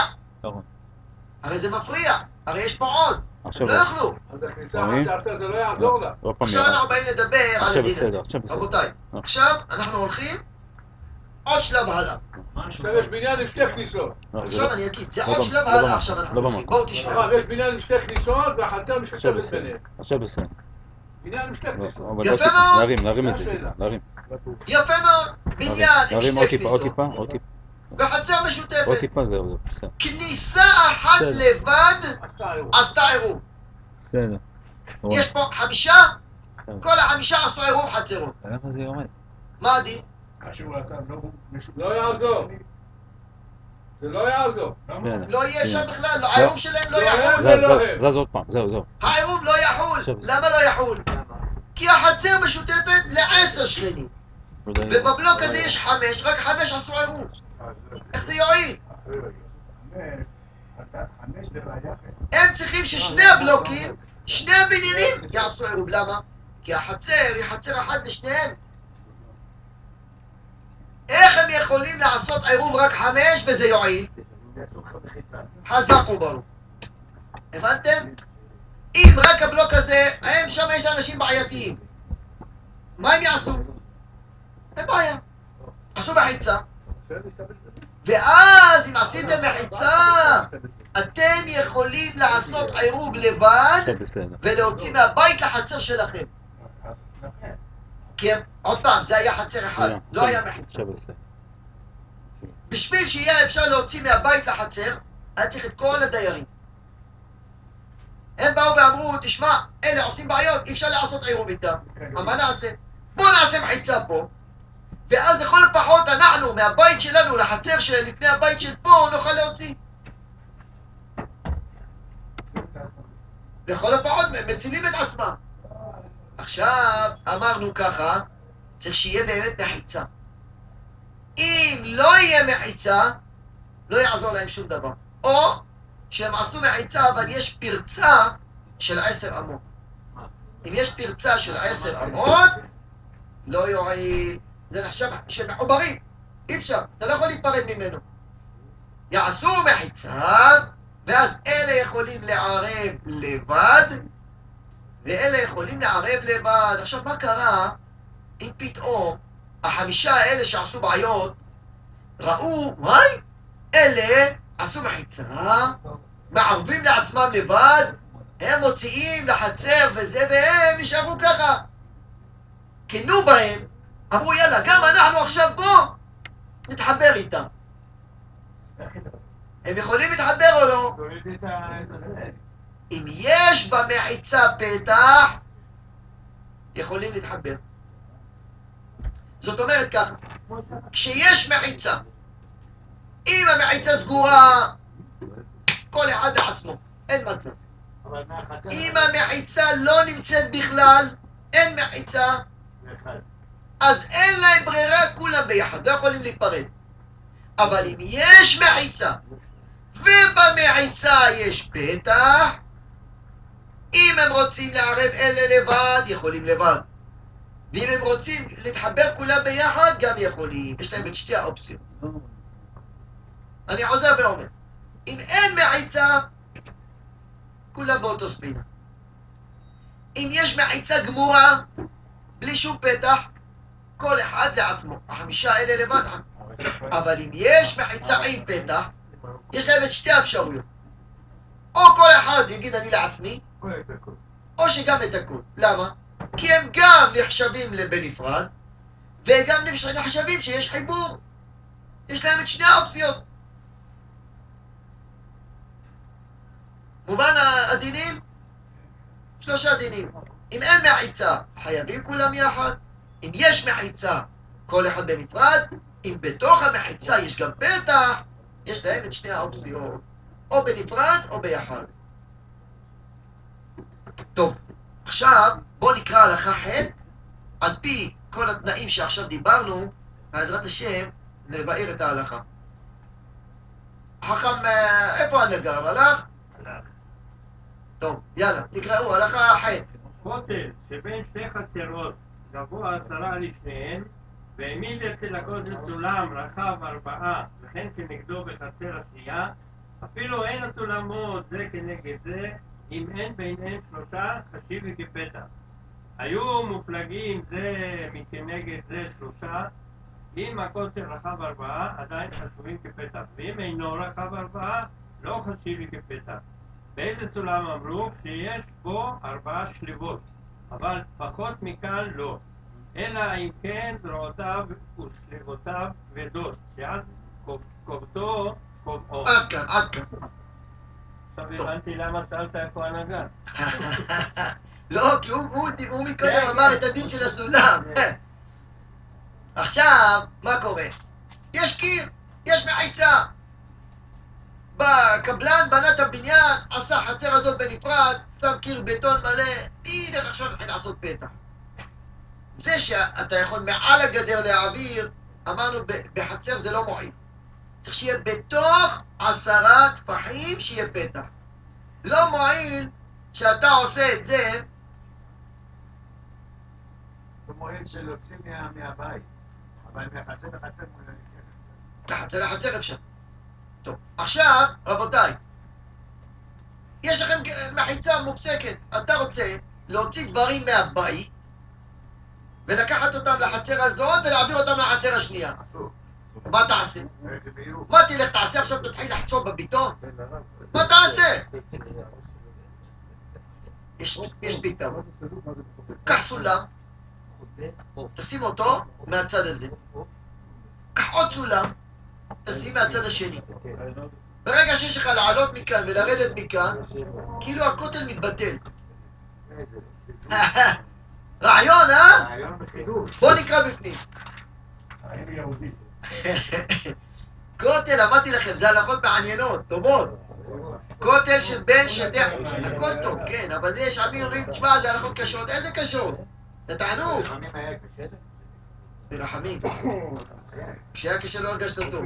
הרי זה מפריע. הרי יש פה עוד.
עכשיו,
לא יוכלו.
אז הכניסה? אחת שעשתה זה לא יעזור לה.
עוד פעם
עכשיו. אנחנו באים לדבר על הדין הזה.
בסדר, עכשיו בסדר.
רבותיי,
אה.
עכשיו אנחנו הולכים עוד שלב הלאה.
עכשיו יש בניין עם שתי כניסות.
לא, זה
עכשיו
לא-
אני אגיד, זה
לא
עוד שלב
לא
הלאה עכשיו אנחנו
לא
הולכים. בואו תשמעו.
הרב, יש בניין עם שתי כניסות והחצר
בסדר,
ביניהם.
עכשיו בסדר.
בניין עם שתי
לא,
כניסות.
לא
יפה מאוד.
להרים, להרים את
זה.
יפה מאוד. בניין עם
להרים עוד
שתי
טיפה, עוד
כניסות.
טיפה, עוד טיפה,
וחצר
עוד
משותפת.
טיפה, זהו, זהו, בסדר.
כניסה אחת. לבד
עשתה עירוב.
בסדר.
יש פה חמישה. כל החמישה עשו עירוב חצרות.
למה זה יורד?
מה הדין?
לא.
לא יעזור. זה לא יעזור.
לא יהיה
בסדר.
בכלל, לא, העירוב שלהם לא
לא,
יחול.
זה
זז,
לא
עוד פעם, זהו, זהו.
העירוב לא יחול. למה לא יחול? כי החצר משותפת לעשר שכנים. ובבלוק הזה יש חמש, רק חמש עשו עירוב. איך זה יועיל? הם צריכים ששני הבלוקים, שני הבניינים יעשו עירוב. למה? כי החצר היא חצר אחת לשניהם. איך הם יכולים לעשות עירוב רק חמש וזה יועיל? חזק וברור. הבנתם? אם רק הבלוק הזה, הם שם יש אנשים בעייתיים. מה הם יעשו? אין בעיה. עשו מחיצה. ואז אם עשיתם מחיצה, אתם יכולים לעשות עירוב לבד. ולהוציא מהבית לחצר שלכם. כי הם, עוד פעם, זה היה חצר אחד,
בסדר.
לא היה מחיצה. בשביל שיהיה אפשר להוציא מהבית לחצר, היה צריך את כל הדיירים. הם באו ואמרו, תשמע, אלה עושים בעיות, אי אפשר לעשות עירוב איתם. אבל מה נעשה? בוא נעשה מחיצה פה, ואז לכל הפחות אנחנו, מהבית שלנו לחצר שלפני הבית של פה, נוכל להוציא. לכל הפחות מצילים את עצמם. עכשיו, אמרנו ככה, צריך שיהיה באמת מחיצה. אם לא יהיה מחיצה, לא יעזור להם שום דבר. או שהם עשו מחיצה, אבל יש פרצה של עשר אמות. אם יש פרצה של עשר אמות, לא יועיל. זה נחשב שמחוברים. אי אפשר, אתה לא יכול להיפרד ממנו. יעשו מחיצה, ואז אלה יכולים לערב לבד, ואלה יכולים לערב לבד. עכשיו, מה קרה אם פתאום החמישה האלה שעשו בעיות ראו, וואי, אלה עשו מחיצה, מערבים לעצמם לבד, הם מוציאים לחצר וזה, והם נשארו ככה. קינאו בהם, אמרו יאללה, גם אנחנו עכשיו פה נתחבר איתם. הם יכולים להתחבר או לא? אם יש במחיצה פתח, יכולים להתחבר. זאת אומרת ככה, כשיש מחיצה, אם המחיצה סגורה, כל אחד לעצמו, אין מצב. אם המחיצה לא נמצאת בכלל, אין מחיצה. אז אין להם ברירה, כולם ביחד, לא יכולים להיפרד. אבל אם יש מחיצה, ובמחיצה יש פתח, אם הם רוצים לערב אלה לבד, יכולים לבד. ואם הם רוצים להתחבר כולם ביחד, גם יכולים. יש להם את שתי האופציות. אני חוזר ואומר, אם אין מחיצה, כולם באותו ספינה. אם יש מחיצה גמורה, בלי שום פתח, כל אחד לעצמו. החמישה האלה לבד. אבל אם יש מחיצה עם פתח, יש להם את שתי האפשרויות. או כל אחד יגיד אני לעצמי. או שגם את הכל. למה? כי הם גם נחשבים בנפרד, וגם נחשבים שיש חיבור. יש להם את שני האופציות. מובן הדינים? שלושה דינים. אם אין מחיצה, חייבים כולם יחד. אם יש מחיצה, כל אחד בנפרד. אם בתוך המחיצה יש גם פתח, יש להם את שני האופציות. או בנפרד או ביחד. טוב, עכשיו בואו נקרא הלכה ח' על פי כל התנאים שעכשיו דיברנו, בעזרת השם נבאר את ההלכה. חכם, אה, איפה הנגר? הלך?
הלך.
טוב, יאללה, תקראו, הלכה ח'
כותל שבין שתי חצרות גבוה עשרה לפניהן והעמיד אצל הכותל סולם רחב ארבעה וכן כנגדו בחצר השנייה אפילו אין הסולמות זה כנגד זה אם אין ביניהם שלושה חשיבי כפתח היו מופלגים זה מכנגד זה שלושה אם הכותל רחב ארבעה עדיין חשובים כפתח ואם אינו רחב ארבעה לא חשיבי כפתח באיזה סולם אמרו? שיש בו ארבעה שלבות, אבל פחות מכאן לא. אלא אם כן זרועותיו ושלבותיו כבדות, שאז כובדו קובעו.
עד כאן, עד כאן.
עכשיו הבנתי למה שאלת איפה הנגן.
לא, כי הוא, מקודם אמר את הדין של הסולם. עכשיו, מה קורה? יש קיר, יש מחיצה. בקבלן בנה את הבניין, עשה חצר הזאת בנפרד, שם קיר בטון מלא, הנה עכשיו התחיל לעשות פתח. זה שאתה יכול מעל הגדר להעביר, אמרנו בחצר זה לא מועיל. צריך שיהיה בתוך עשרה טפחים שיהיה פתח. לא מועיל שאתה עושה את זה
זה מועד שלוקחים מה- מהבית. אבל מהחצר לחצר
מחצר לחצר אפשר. טוב, עכשיו, רבותיי, יש לכם מחיצה מופסקת. אתה רוצה להוציא דברים מהבית ולקחת אותם לחצר הזאת ולהעביר אותם לחצר השנייה. מה תעשה? מה תלך תעשה עכשיו תתחיל לחצוב בביטון? מה תעשה? יש פתרון. קח סולם, תשים אותו מהצד הזה. קח עוד סולם, תשים מהצד השני. ברגע שיש לך לעלות מכאן ולרדת מכאן, כאילו הכותל מתבטל. רעיון, אה? בוא נקרא בפנים. כותל, אמרתי לכם, זה הלכות מעניינות, טובות. כותל של בין שתי... הכל טוב, כן, אבל יש עמים אומרים, תשמע, זה הלכות קשות. איזה קשות? זה תענוג. ברחמים. כשהיה קשה לא הרגשת טוב.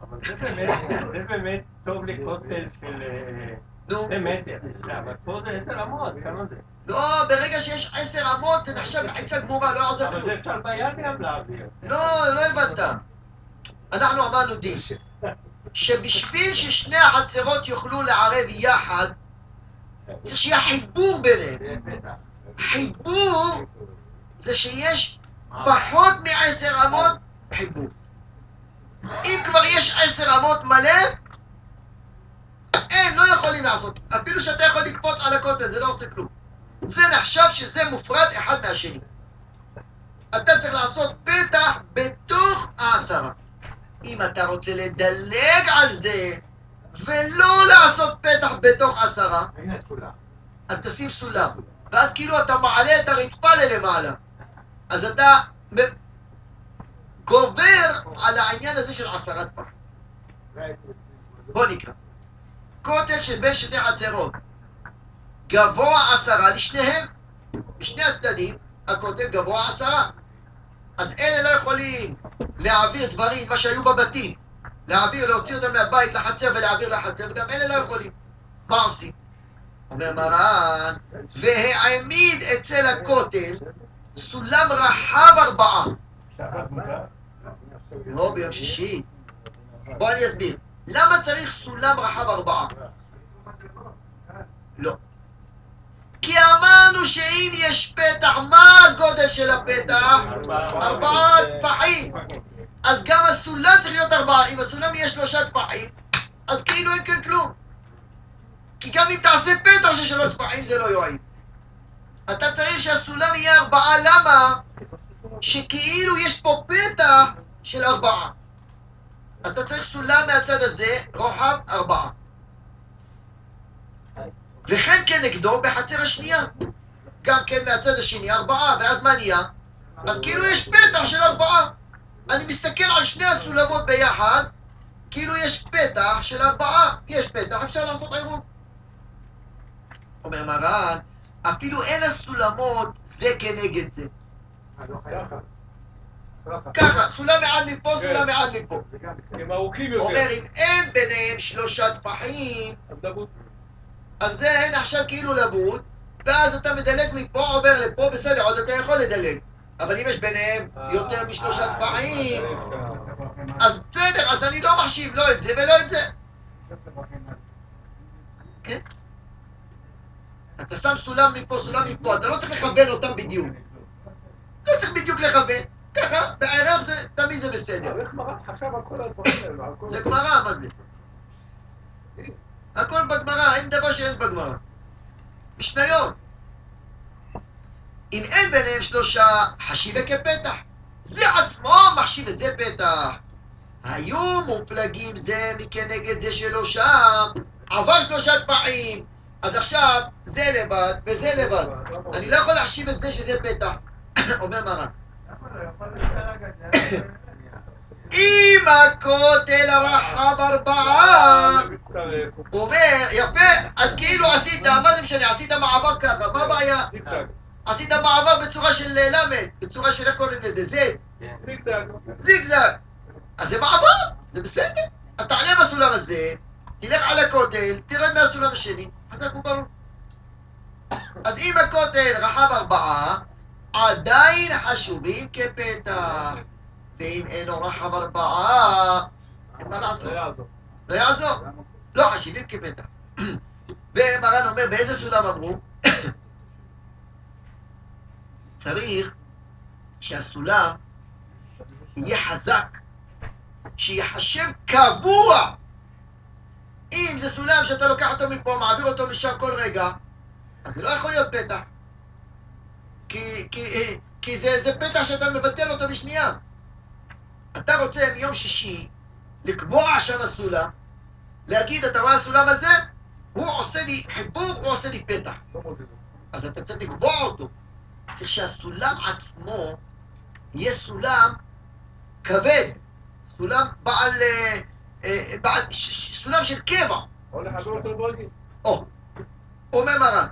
אבל זה באמת, זה באמת טוב לכותל של... אה,
נו.
זה מטר, אבל פה זה עשר אמות, כמה זה?
לא, ברגע שיש עשר אמות זה נחשב מחיצה גמורה, לא יעזור
אבל
כלום.
זה אפשר ביד גם להעביר.
לא, לא הבנת. אנחנו אמרנו דין, שבשביל ששני החצרות יוכלו לערב יחד, צריך שיהיה חיבור ביניהם. חיבור זה שיש פחות מעשר אמות חיבור. אם כבר יש עשר אמות מלא, אין, לא יכולים לעשות. אפילו שאתה יכול לקפוץ על הכותל, זה לא עושה כלום. זה נחשב שזה מופרד אחד מהשני. אתה צריך לעשות פתח בתוך העשרה. אם אתה רוצה לדלג על זה, ולא לעשות פתח בתוך עשרה. אז תשים סולם. ואז כאילו אתה מעלה את הרצפה ללמעלה. אז אתה גובר על העניין הזה של עשרת פח. בוא נקרא. כותל של בין שתי חצרות. גבוה עשרה לשניהם. לשני הצדדים, הכותל גבוה עשרה. אז אלה לא יכולים להעביר דברים, מה שהיו בבתים. להעביר, להוציא אותם מהבית לחצר ולהעביר לחצר, וגם אלה לא יכולים. מה עושים? אומר מרן, והעמיד אצל הכותל סולם רחב ארבעה. לא ביום שישי. בוא אני אסביר. למה צריך סולם רחב ארבעה? לא. כי אמרנו שאם יש פתח, מה הגודל של הפתח? ארבעה טפחים. אז גם הסולם צריך להיות ארבעה. אם הסולם יהיה שלושה טפחים, אז כאילו אין כאן כלום. כי גם אם תעשה פתח של שלוש טפחים זה לא יועיל. אתה צריך שהסולם יהיה ארבעה, למה? שכאילו יש פה פתח של ארבעה. אתה צריך סולם מהצד הזה, רוחב ארבעה. וכן כנגדו בחצר השנייה. גם כן מהצד השני ארבעה, ואז מה נהיה? אז כאילו יש פתח של ארבעה. אני מסתכל על שני הסולמות ביחד, כאילו יש פתח של ארבעה. יש פתח, אפשר לעשות עירוב. אומר מרן, אפילו אין הסולמות זה כנגד זה.
ככה.
סולם אחד מפה,
כן.
סולם אחד מפה.
הם ארוכים
אומר,
יותר.
אם אין ביניהם שלושה טפחים,
אז
זה נחשב כאילו לבוד, ואז אתה מדלג מפה, עובר לפה, בסדר, עוד אתה יכול לדלג. אבל אם יש ביניהם יותר משלושה טפחים, אז בסדר, אז אני לא מחשיב לא את זה ולא את זה. כן? אתה שם סולם מפה, סולם מפה, אתה לא צריך לכוון אותם בדיוק. לא צריך בדיוק לכוון. ככה, בערב זה, תמיד זה בסדר.
אבל איך מרן חשב על כל הדברים כל-
זה גמרא, מה זה? הכל בגמרא, אין דבר שאין בגמרא. משניות. אם אין ביניהם שלושה, חשיבה כפתח. זה עצמו מחשיב את זה פתח. היו מופלגים זה מכנגד זה שלא שם, עבר שלושה טפחים, אז עכשיו זה לבד וזה לבד. אני לא יכול להחשיב את זה שזה פתח. אומר מרן. אם הכותל הרחב ארבעה, אומר, יפה, אז כאילו עשית, מה זה משנה, עשית מעבר ככה, מה הבעיה? עשית מעבר בצורה של למד, בצורה של איך קוראים לזה, זה.
זיגזג.
אז זה מעבר, זה בסדר. אז תעלה בסולם הזה, תלך על הכותל, תרד מהסולם השני, חזק וברור. אז אם הכותל רחב ארבעה, עדיין חשובים כפתח. ואם אינו רחב ארבעה, אין מה לעשות.
זה יעזור.
לא יעזור. לא חשיבים כפתח. ומרן אומר, באיזה סולם אמרו? צריך שהסולם יהיה חזק, שיחשב קבוע. אם זה סולם שאתה לוקח אותו מפה, מעביר אותו משם כל רגע, אז זה לא יכול להיות פתח. כי, כי, כי זה, זה פתח שאתה מבטל אותו בשנייה. אתה רוצה מיום שישי לקבוע שם סולם, להגיד, אתה רואה הסולם הזה? הוא עושה לי חיבור, הוא עושה לי פתח. אז אתה צריך לקבוע אותו. צריך שהסולם עצמו יהיה סולם כבד, סולם בעל, אה, אה, בעל סולם של קבע.
או לחבר אותו ברגל.
או, אומר מרן,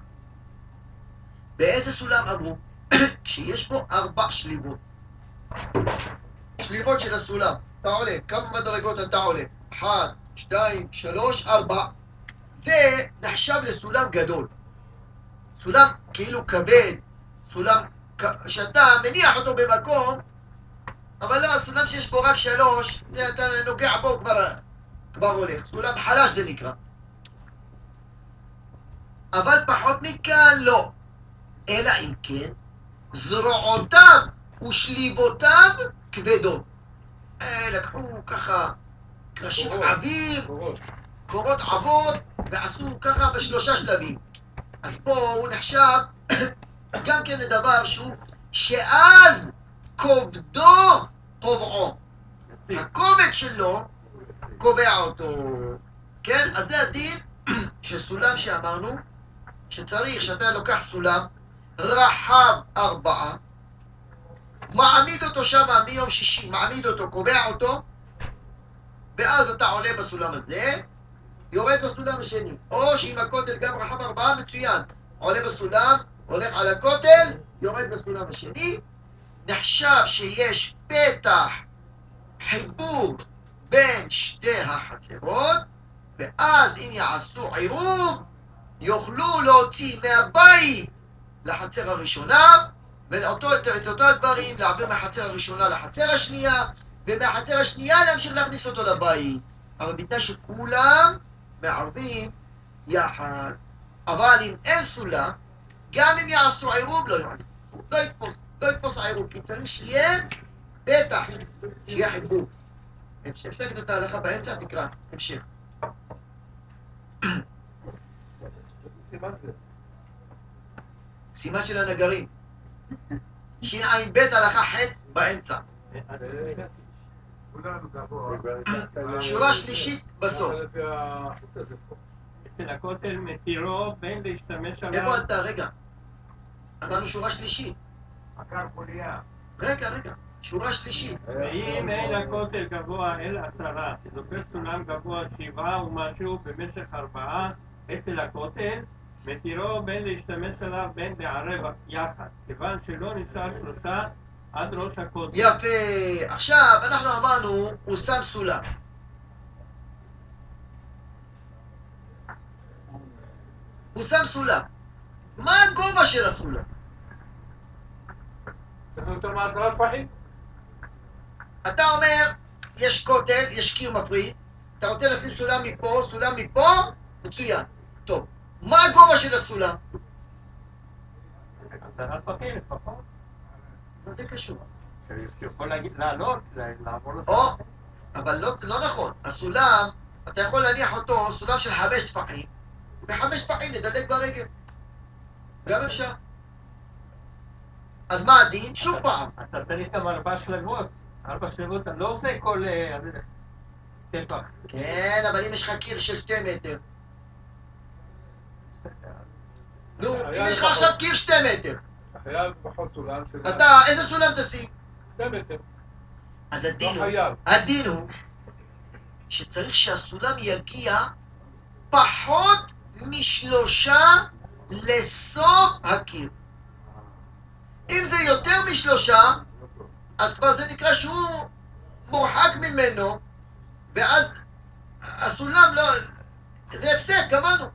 באיזה סולם אמרו? כשיש בו ארבע שליבות. שליבות של הסולם. אתה עולה, כמה מדרגות אתה עולה? אחד, שתיים, שלוש, ארבע. זה נחשב לסולם גדול. סולם כאילו כבד, סולם שאתה מניח אותו במקום, אבל לא, הסולם שיש בו רק שלוש, אתה נוגע בו כבר, כבר הולך. סולם חלש זה נקרא. אבל פחות מכאן לא. אלא אם כן, זרועותיו ושליבותיו כבדות. לקחו ככה קרשים. עבים,
קורות.
קורות עבות, ועשו ככה בשלושה שלבים. אז פה הוא נחשב גם כן לדבר שהוא, שאז כובדו קובעו. הכובד שלו קובע אותו. כן? אז זה הדין של סולם שאמרנו, שצריך, שאתה לוקח סולם רחב ארבעה, מעמיד אותו שם מיום שישי, מעמיד אותו, קובע אותו, ואז אתה עולה בסולם הזה, יורד לסולם השני. או שאם הכותל גם רחב ארבעה, מצוין. עולה בסולם, הולך על הכותל, יורד לסולם השני. נחשב שיש פתח חיבור בין שתי החצרות, ואז אם יעשו עירוב, יוכלו להוציא מהבית לחצר הראשונה, ואותו, את, את אותו הדברים להעביר מהחצר הראשונה לחצר השנייה, ומהחצר השנייה להמשיך להכניס אותו לבית. אבל בתנאי שכולם מערבים יחד. אבל אם אין סולם, גם אם יעשו עירוב לא. לא יתפוס, לא יתפוס העירוב, כי צריך שיהיה פתח, שיהיה חיבור. הפסקת את ההלכה באמצע, תקרא, המשך.
סימן זה.
סימן של הנגרים. שע"ב הלכה ח' באמצע. שורה שלישית בסוף.
לפי החוט הזה פה.
אצל הכותל מתירו בין להשתמש עליו
איפה אתה? רגע. אמרנו שורה שלישית.
עקר חוליה.
רגע, רגע. שורה שלישית.
ואם אין הכותל גבוה אל עשרה, זוכר סולם גבוה שבעה ומשהו במשך ארבעה אצל הכותל, מתירו בין להשתמש עליו בין לערב יחד, כיוון שלא נשאר שלושה עד ראש הכותל.
יפה. עכשיו, אנחנו אמרנו, הוא שם סולם. הוא שם סולם. מה הגובה של הסולם?
טפחים?
אתה אומר, יש כותל, יש קיר מפריד, אתה רוצה לשים סולם מפה, סולם מפה, מצוין. טוב. מה הגובה של הסולם? מה זה קשור?
שיכול להגיד- לעלות, לעבור
או, אבל לא, לא נכון. הסולם, אתה יכול להניח אותו, סולם של חמש טפחים, בחמש טפחים לדלג ברגל. גם אפשר. אז מה הדין? שוב פעם.
אתה צריך גם ארבע שלבות. ארבע שלבות, אתה לא עושה כל אה, טפח.
כן, אבל אם יש לך קיר של שתי מטר. נו, אם יש לך. עכשיו קיר שתי מטר,
חייב פחות סולם.
אתה, איזה סולם תשים?
שתי מטר.
אז הדין הוא. הדין הוא שצריך שהסולם יגיע פחות משלושה לסוף הקיר. אם זה יותר משלושה, אז כבר זה נקרא שהוא מורחק ממנו, ואז הסולם לא... זה הפסק, גמרנו.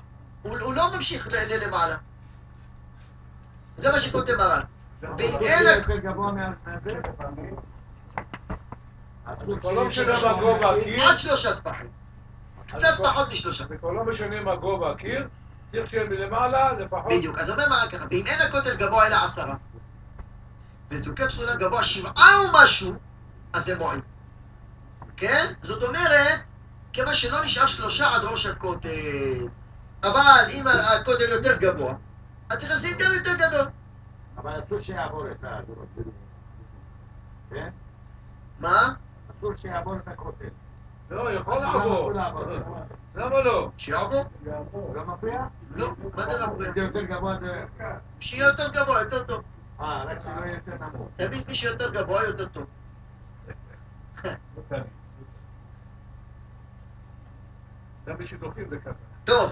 הוא, הוא לא ממשיך למעלה. זה מה שכותב מרן. ואם אין...
יותר גבוה מהזה.
זה.
עד שלושה טפחים. קצת פחות משלושה.
זה כבר לא משנה מה גובה הקיר. צריך שיהיה מלמעלה לפחות...
בדיוק. אז אומר מרן ככה, ואם אין הכותל גבוה אלא עשרה, וזוקף סולם גבוה שבעה ומשהו, אז זה מועיל. כן? זאת אומרת, כיוון שלא נשאר שלושה עד ראש הכותל. אבל אם הכותל יותר גבוה, אז צריך לשים גם יותר גדול.
אבל אסור שיעבור את ה... כן?
מה?
אסור שיעבור את הכותל.
לא, יכול לעבור.
אסור לעבור?
למה לא?
שיעבור?
לא מפריע?
לא. מה זה מפריע?
זה יותר גבוה זה...
שיהיה יותר גבוה, יותר טוב.
אה, רק שלא יהיה יותר נמוך.
תמיד מי שיותר גבוה יותר טוב.
גם בשידוכים זה ככה.
טוב.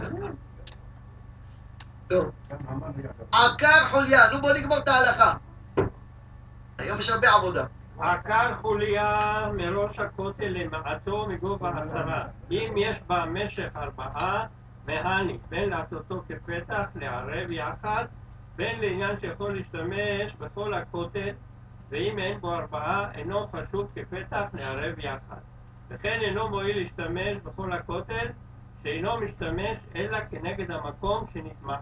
טוב. עקר חוליה, נו בוא נגמור את ההלכה. היום יש הרבה עבודה.
עקר חוליה מראש הכותל למעטו מגובה עשרה. אם יש בה משך ארבעה, מהני, בין לעשותו כפתח, לערב יחד, בין לעניין שיכול להשתמש בכל הכותל, ואם אין בו ארבעה, אינו חשוב כפתח, לערב יחד. וכן אינו מועיל להשתמש בכל הכותל, שאינו משתמש אלא כנגד המקום שנתמעט.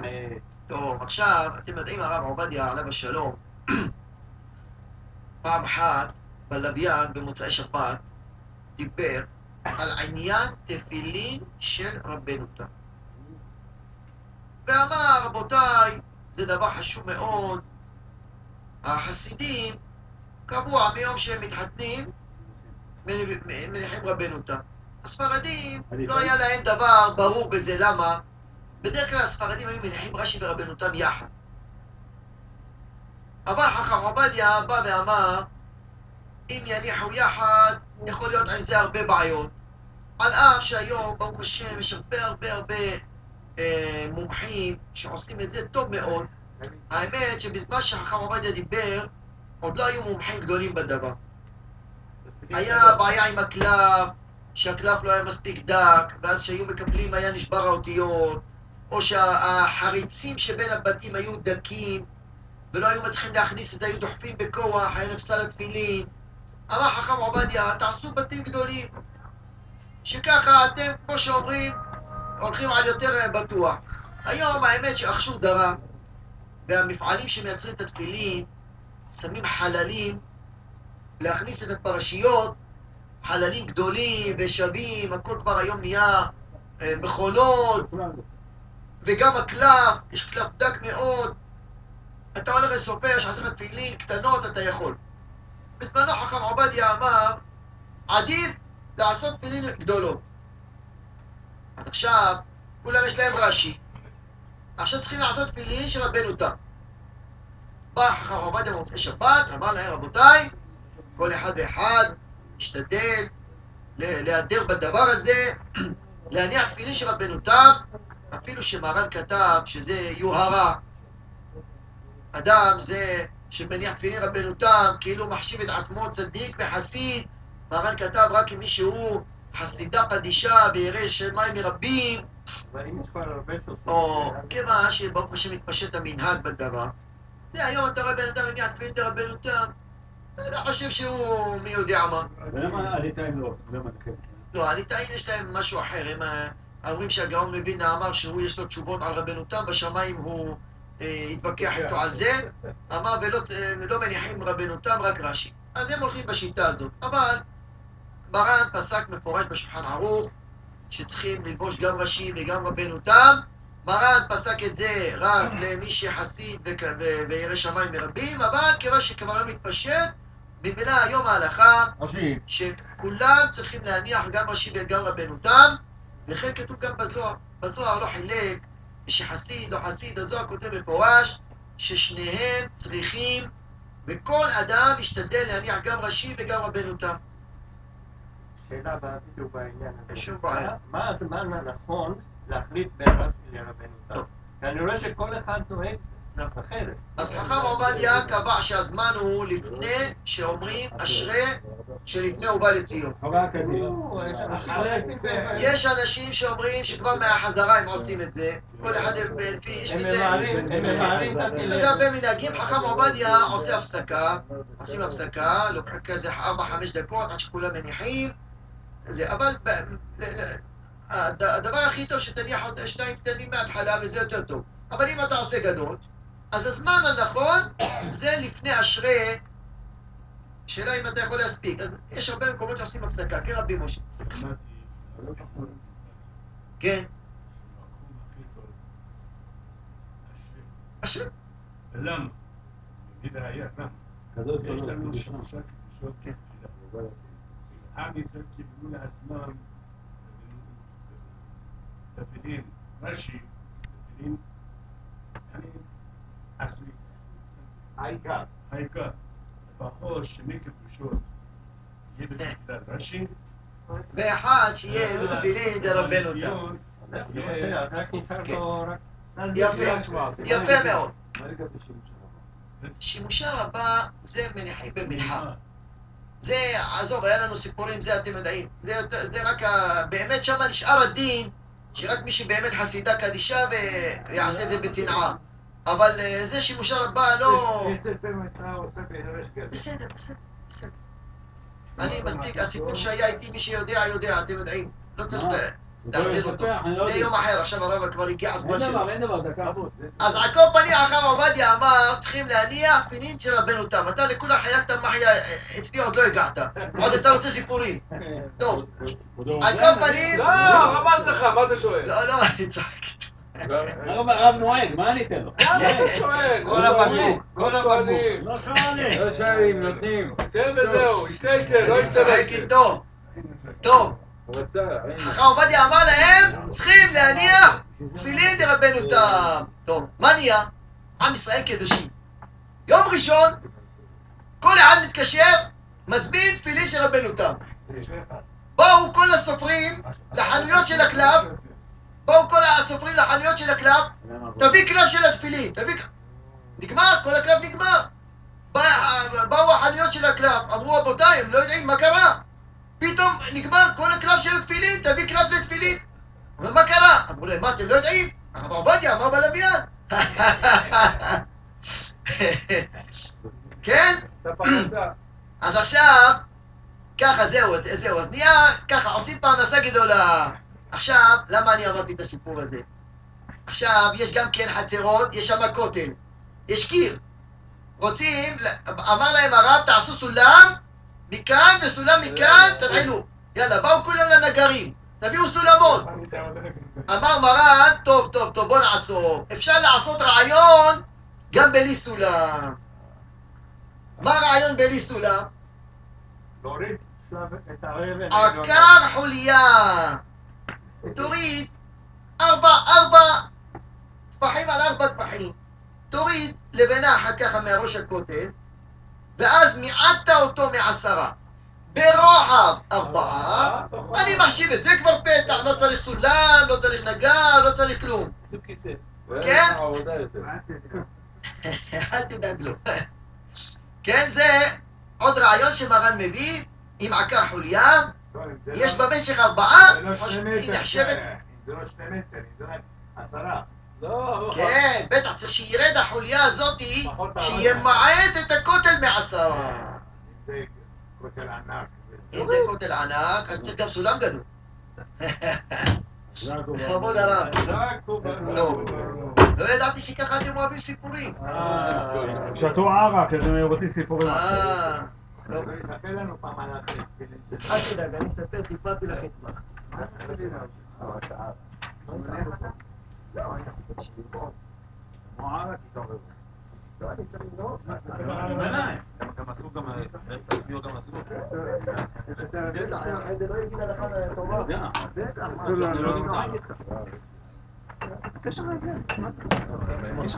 טוב, עכשיו, אתם יודעים, הרב עובדיה, עליו השלום, פעם אחת בלוויין במוצאי שבת דיבר על עניין תפילין של רבנו תם. ואמר, רבותיי, זה דבר חשוב מאוד. החסידים, קבוע מיום שהם מתחתנים, מניחים רבנו תם. הספרדים, לא היה להם דבר ברור בזה, למה? בדרך כלל הספרדים היו מניחים רש"י ורבנו תם יחד. אבל חכם עובדיה בא ואמר, אם יניחו יחד, יכול להיות עם זה הרבה בעיות. על אף שהיום, ברוך השם, יש הרבה הרבה הרבה אה, מומחים שעושים את זה טוב מאוד. האמת שבזמן שחכם עובדיה דיבר, עוד לא היו מומחים גדולים בדבר. היה בעיה עם הקלף, שהקלף לא היה מספיק דק, ואז כשהיו מקבלים היה נשבר האותיות, או שהחריצים שבין הבתים היו דקים, ולא היו מצליחים להכניס את זה, היו דוחפים בכוח, היה נפסל התפילין. אמר חכם עובדיה, תעשו בתים גדולים, שככה אתם, כמו שאומרים, הולכים על יותר אה, בטוח. היום האמת שאחשוב דרה, והמפעלים שמייצרים את התפילין, שמים חללים להכניס את הפרשיות, חללים גדולים ושווים, הכל כבר היום נהיה אה, מכונות, וגם הקלף, יש קלף דק מאוד. אתה הולך לסופר שעשה לך תפילין קטנות, אתה יכול. בזמנו חכם עובדיה אמר, עדיף לעשות תפילין גדולות. אז עכשיו, כולם יש להם רש"י. עכשיו צריכים לעשות תפילין של רבנו תם. בא חכם עובדיה במוצאי שבת, אמר להם, רבותיי, כל אחד ואחד ישתדל ל- להיעדר בדבר הזה, להניח תפילין של רבנו תם, אפילו שמרן כתב שזה יוהרה. אדם זה שמניח תפילין רבנו תם, כאילו מחשיב את עצמו צדיק וחסיד. מרן כתב רק עם מי שהוא חסידה פדישה וירא שמיים מרבים, או כיוון שברוך השם מתפשט המנהג בדבר. זה היום אתה רואה בן אדם מניח תפילין דרבנו תם, אתה חושב שהוא מי יודע מה.
ולמה הליטאים לא? למה?
לא, הליטאים יש להם משהו אחר, הם אה, אומרים שהגאון מווילנה אמר שהוא יש לו תשובות על רבנו תם, בשמיים הוא אה, התווכח איתו על זה, אמר ולא אה, לא מניחים רבנו תם, רק רש"י. אז הם הולכים בשיטה הזאת, אבל מרן פסק מפורש בשולחן ערוך שצריכים ללבוש גם רש"י וגם רבנו תם, מרן פסק את זה רק למי שחסיד וירא שמיים מרבים, אבל כיוון שכבר היום מתפשט, ממילא היום ההלכה
ראשי,
שכולם צריכים להניח גם רש"י וגם רבנו תם, וכן כתוב גם בזוהר. בזוהר לא חילק, שחסיד או חסיד, הזוהר כותב מפורש ששניהם צריכים, וכל אדם ישתדל להניח גם רש"י וגם רבנו תם.
שאלה בדיוק בעניין הזה.
אין שום בעיה.
מה- הזמן הנכון להחליט בין רש"י לרבנו תם? אני רואה שכל אחד נוהג.
אז חכם עובדיה קבע שהזמן הוא לפני שאומרים אשרי שלפני ובא לציון.
יש אנשים
שאומרים שכבר מהחזרה הם עושים את זה, כל אחד לפי, יש
הם
בזה...
ממהרים, הם ממהרים את
וזה
המילה.
הרבה מנהגים, חכם עובדיה עושה הפסקה, עושים הפסקה, לוקחים כזה 4-5 דקות עד שכולם מניחים, זה, אבל הדבר הכי טוב שתניח עוד שניים קטנים מההתחלה וזה יותר טוב, אבל אם אתה עושה גדול, אז הזמן הנכון זה לפני אשרי, שאלה אם אתה יכול להספיק, אז יש הרבה מקומות שעושים הפסקה, כן רבי משה, כן, אשרי,
למה? נגיד היה, למה?
כזאת
יש
כזאת,
לנו
כזאת.
שלושה קדושות
כן.
תפילה. עם ישראל קיבלו לעצמם תפילין, רש"י, תפילין, אני עצמי,
העיקר.
העיקר, לפחות שני קדושות יהיה בתפילה רש"י,
ואחד שיהיה בתפילין דרבנו תם. יפה, יפה מאוד. שימושה רבה זה מניחים במנחה. זה, עזוב, היה לנו סיפורים, זה אתם יודעים. זה, זה רק, ה... באמת שם נשאר הדין, שרק מי שבאמת חסידה קדישה ויעשה את זה בצנעה. אבל אה, זה שמשה רבה לא... בסדר, בסדר, בסדר. אני מספיק, הסיפור שהיה איתי, מי שיודע, יודע, אתם יודעים. לא צריך? ל- להחזיר אותו.
לא
זה. יום אחר, עכשיו הרב כבר הגיע הזמן
אין
שלו.
דבר, אין דבר, דקה.
אז על כל פנים, הרב עובדיה אמר, צריכים להניח פינין של רבנו תם. אתה לכולה חילקת מחיה, אצלי עוד לא הגעת. עוד אתה רוצה סיפורים. טוב, על כל פנים...
לא, רמז לך, מה אתה שואל?
לא, לא, אני צוחק.
הרב הרב נוהג, מה אני אתן לו?
למה אתה שואל?
כל הבקבוק,
כל הבקבוק.
לא שואלים.
לא שואלים, נותנים.
תן וזהו, ישתה ישתה, לא יצא
צוחק איתו. טוב,
רצה, הנה.
הרב עובדיה אמר להם, צריכים להניח תפילין דרבנו תם. טוב, מה נהיה? עם ישראל קדושים. יום ראשון, כל אחד מתקשר, מזמין תפילין של רבנו תם. באו כל הסופרים לחנויות של הקלב, באו כל הסופרים לחנויות של הקלב, תביא קלף של התפילין, תביא... נגמר, כל הקלף נגמר. בא- באו החנויות של הקלף, אמרו רבותיי, הם לא יודעים מה קרה. פתאום נגמר כל הקלף של התפילין, תביא קלף לתפילין. אבל מה קרה? אמרו להם, מה אתם לא יודעים? הרב עובדיה אמר בלוויין. כן? אז עכשיו, ככה, זהו, זהו, אז נהיה, ככה, עושים פרנסה גדולה. עכשיו, למה אני אמרתי את הסיפור הזה? עכשיו, יש גם כן חצרות, יש שם כותל, יש קיר. רוצים, אמר להם הרב, תעשו סולם מכאן וסולם מכאן, תתחילו. יאללה, באו כולם לנגרים, תביאו סולמות. אמר מרן, טוב, טוב, טוב, בוא נעצור. אפשר לעשות רעיון גם בלי סולם. מה הרעיון בלי סולם?
להוריד את האבן.
עקר חוליה. תוריד ארבע, ארבע טפחים על ארבע טפחים. תוריד לבנה אחת ככה מהראש הכותל, ואז מיעטת אותו מעשרה. ברוחב ארבעה, אני מחשיב את זה כבר פתח, לא צריך סולם, לא צריך נגר, לא צריך כלום. כן?
יותר.
אל תדאג לו. כן, זה עוד רעיון שמרן מביא עם עקר חוליה, יש במשך ארבעה,
לא
היא
מטר,
נחשבת
כן. זה לא שני מטר, זה רק עשרה.
לא,
כן, בטח, צריך שירד החוליה
פחות
שימעט את הכותל מעשרה.
אם זה כותל ענק. זה-
אם זה כותל ענק, אז צריך גם סולם גדול. בכבוד הרב. טוב. לא ידעתי שככה אתם אוהבים סיפורים.
שתו ערק, אז הם רוצים סיפורים.
טוב.
ספר לנו פעם על שלך.
אל תדאג, אני אספר, סיפרתי לכם כבר.
כמו ערק,
לא, אני צריך לראות.
גם אסור גם, אסור.
בטח, אחרי זה לא יגיד הלכה.
יודע.
בטח, מה,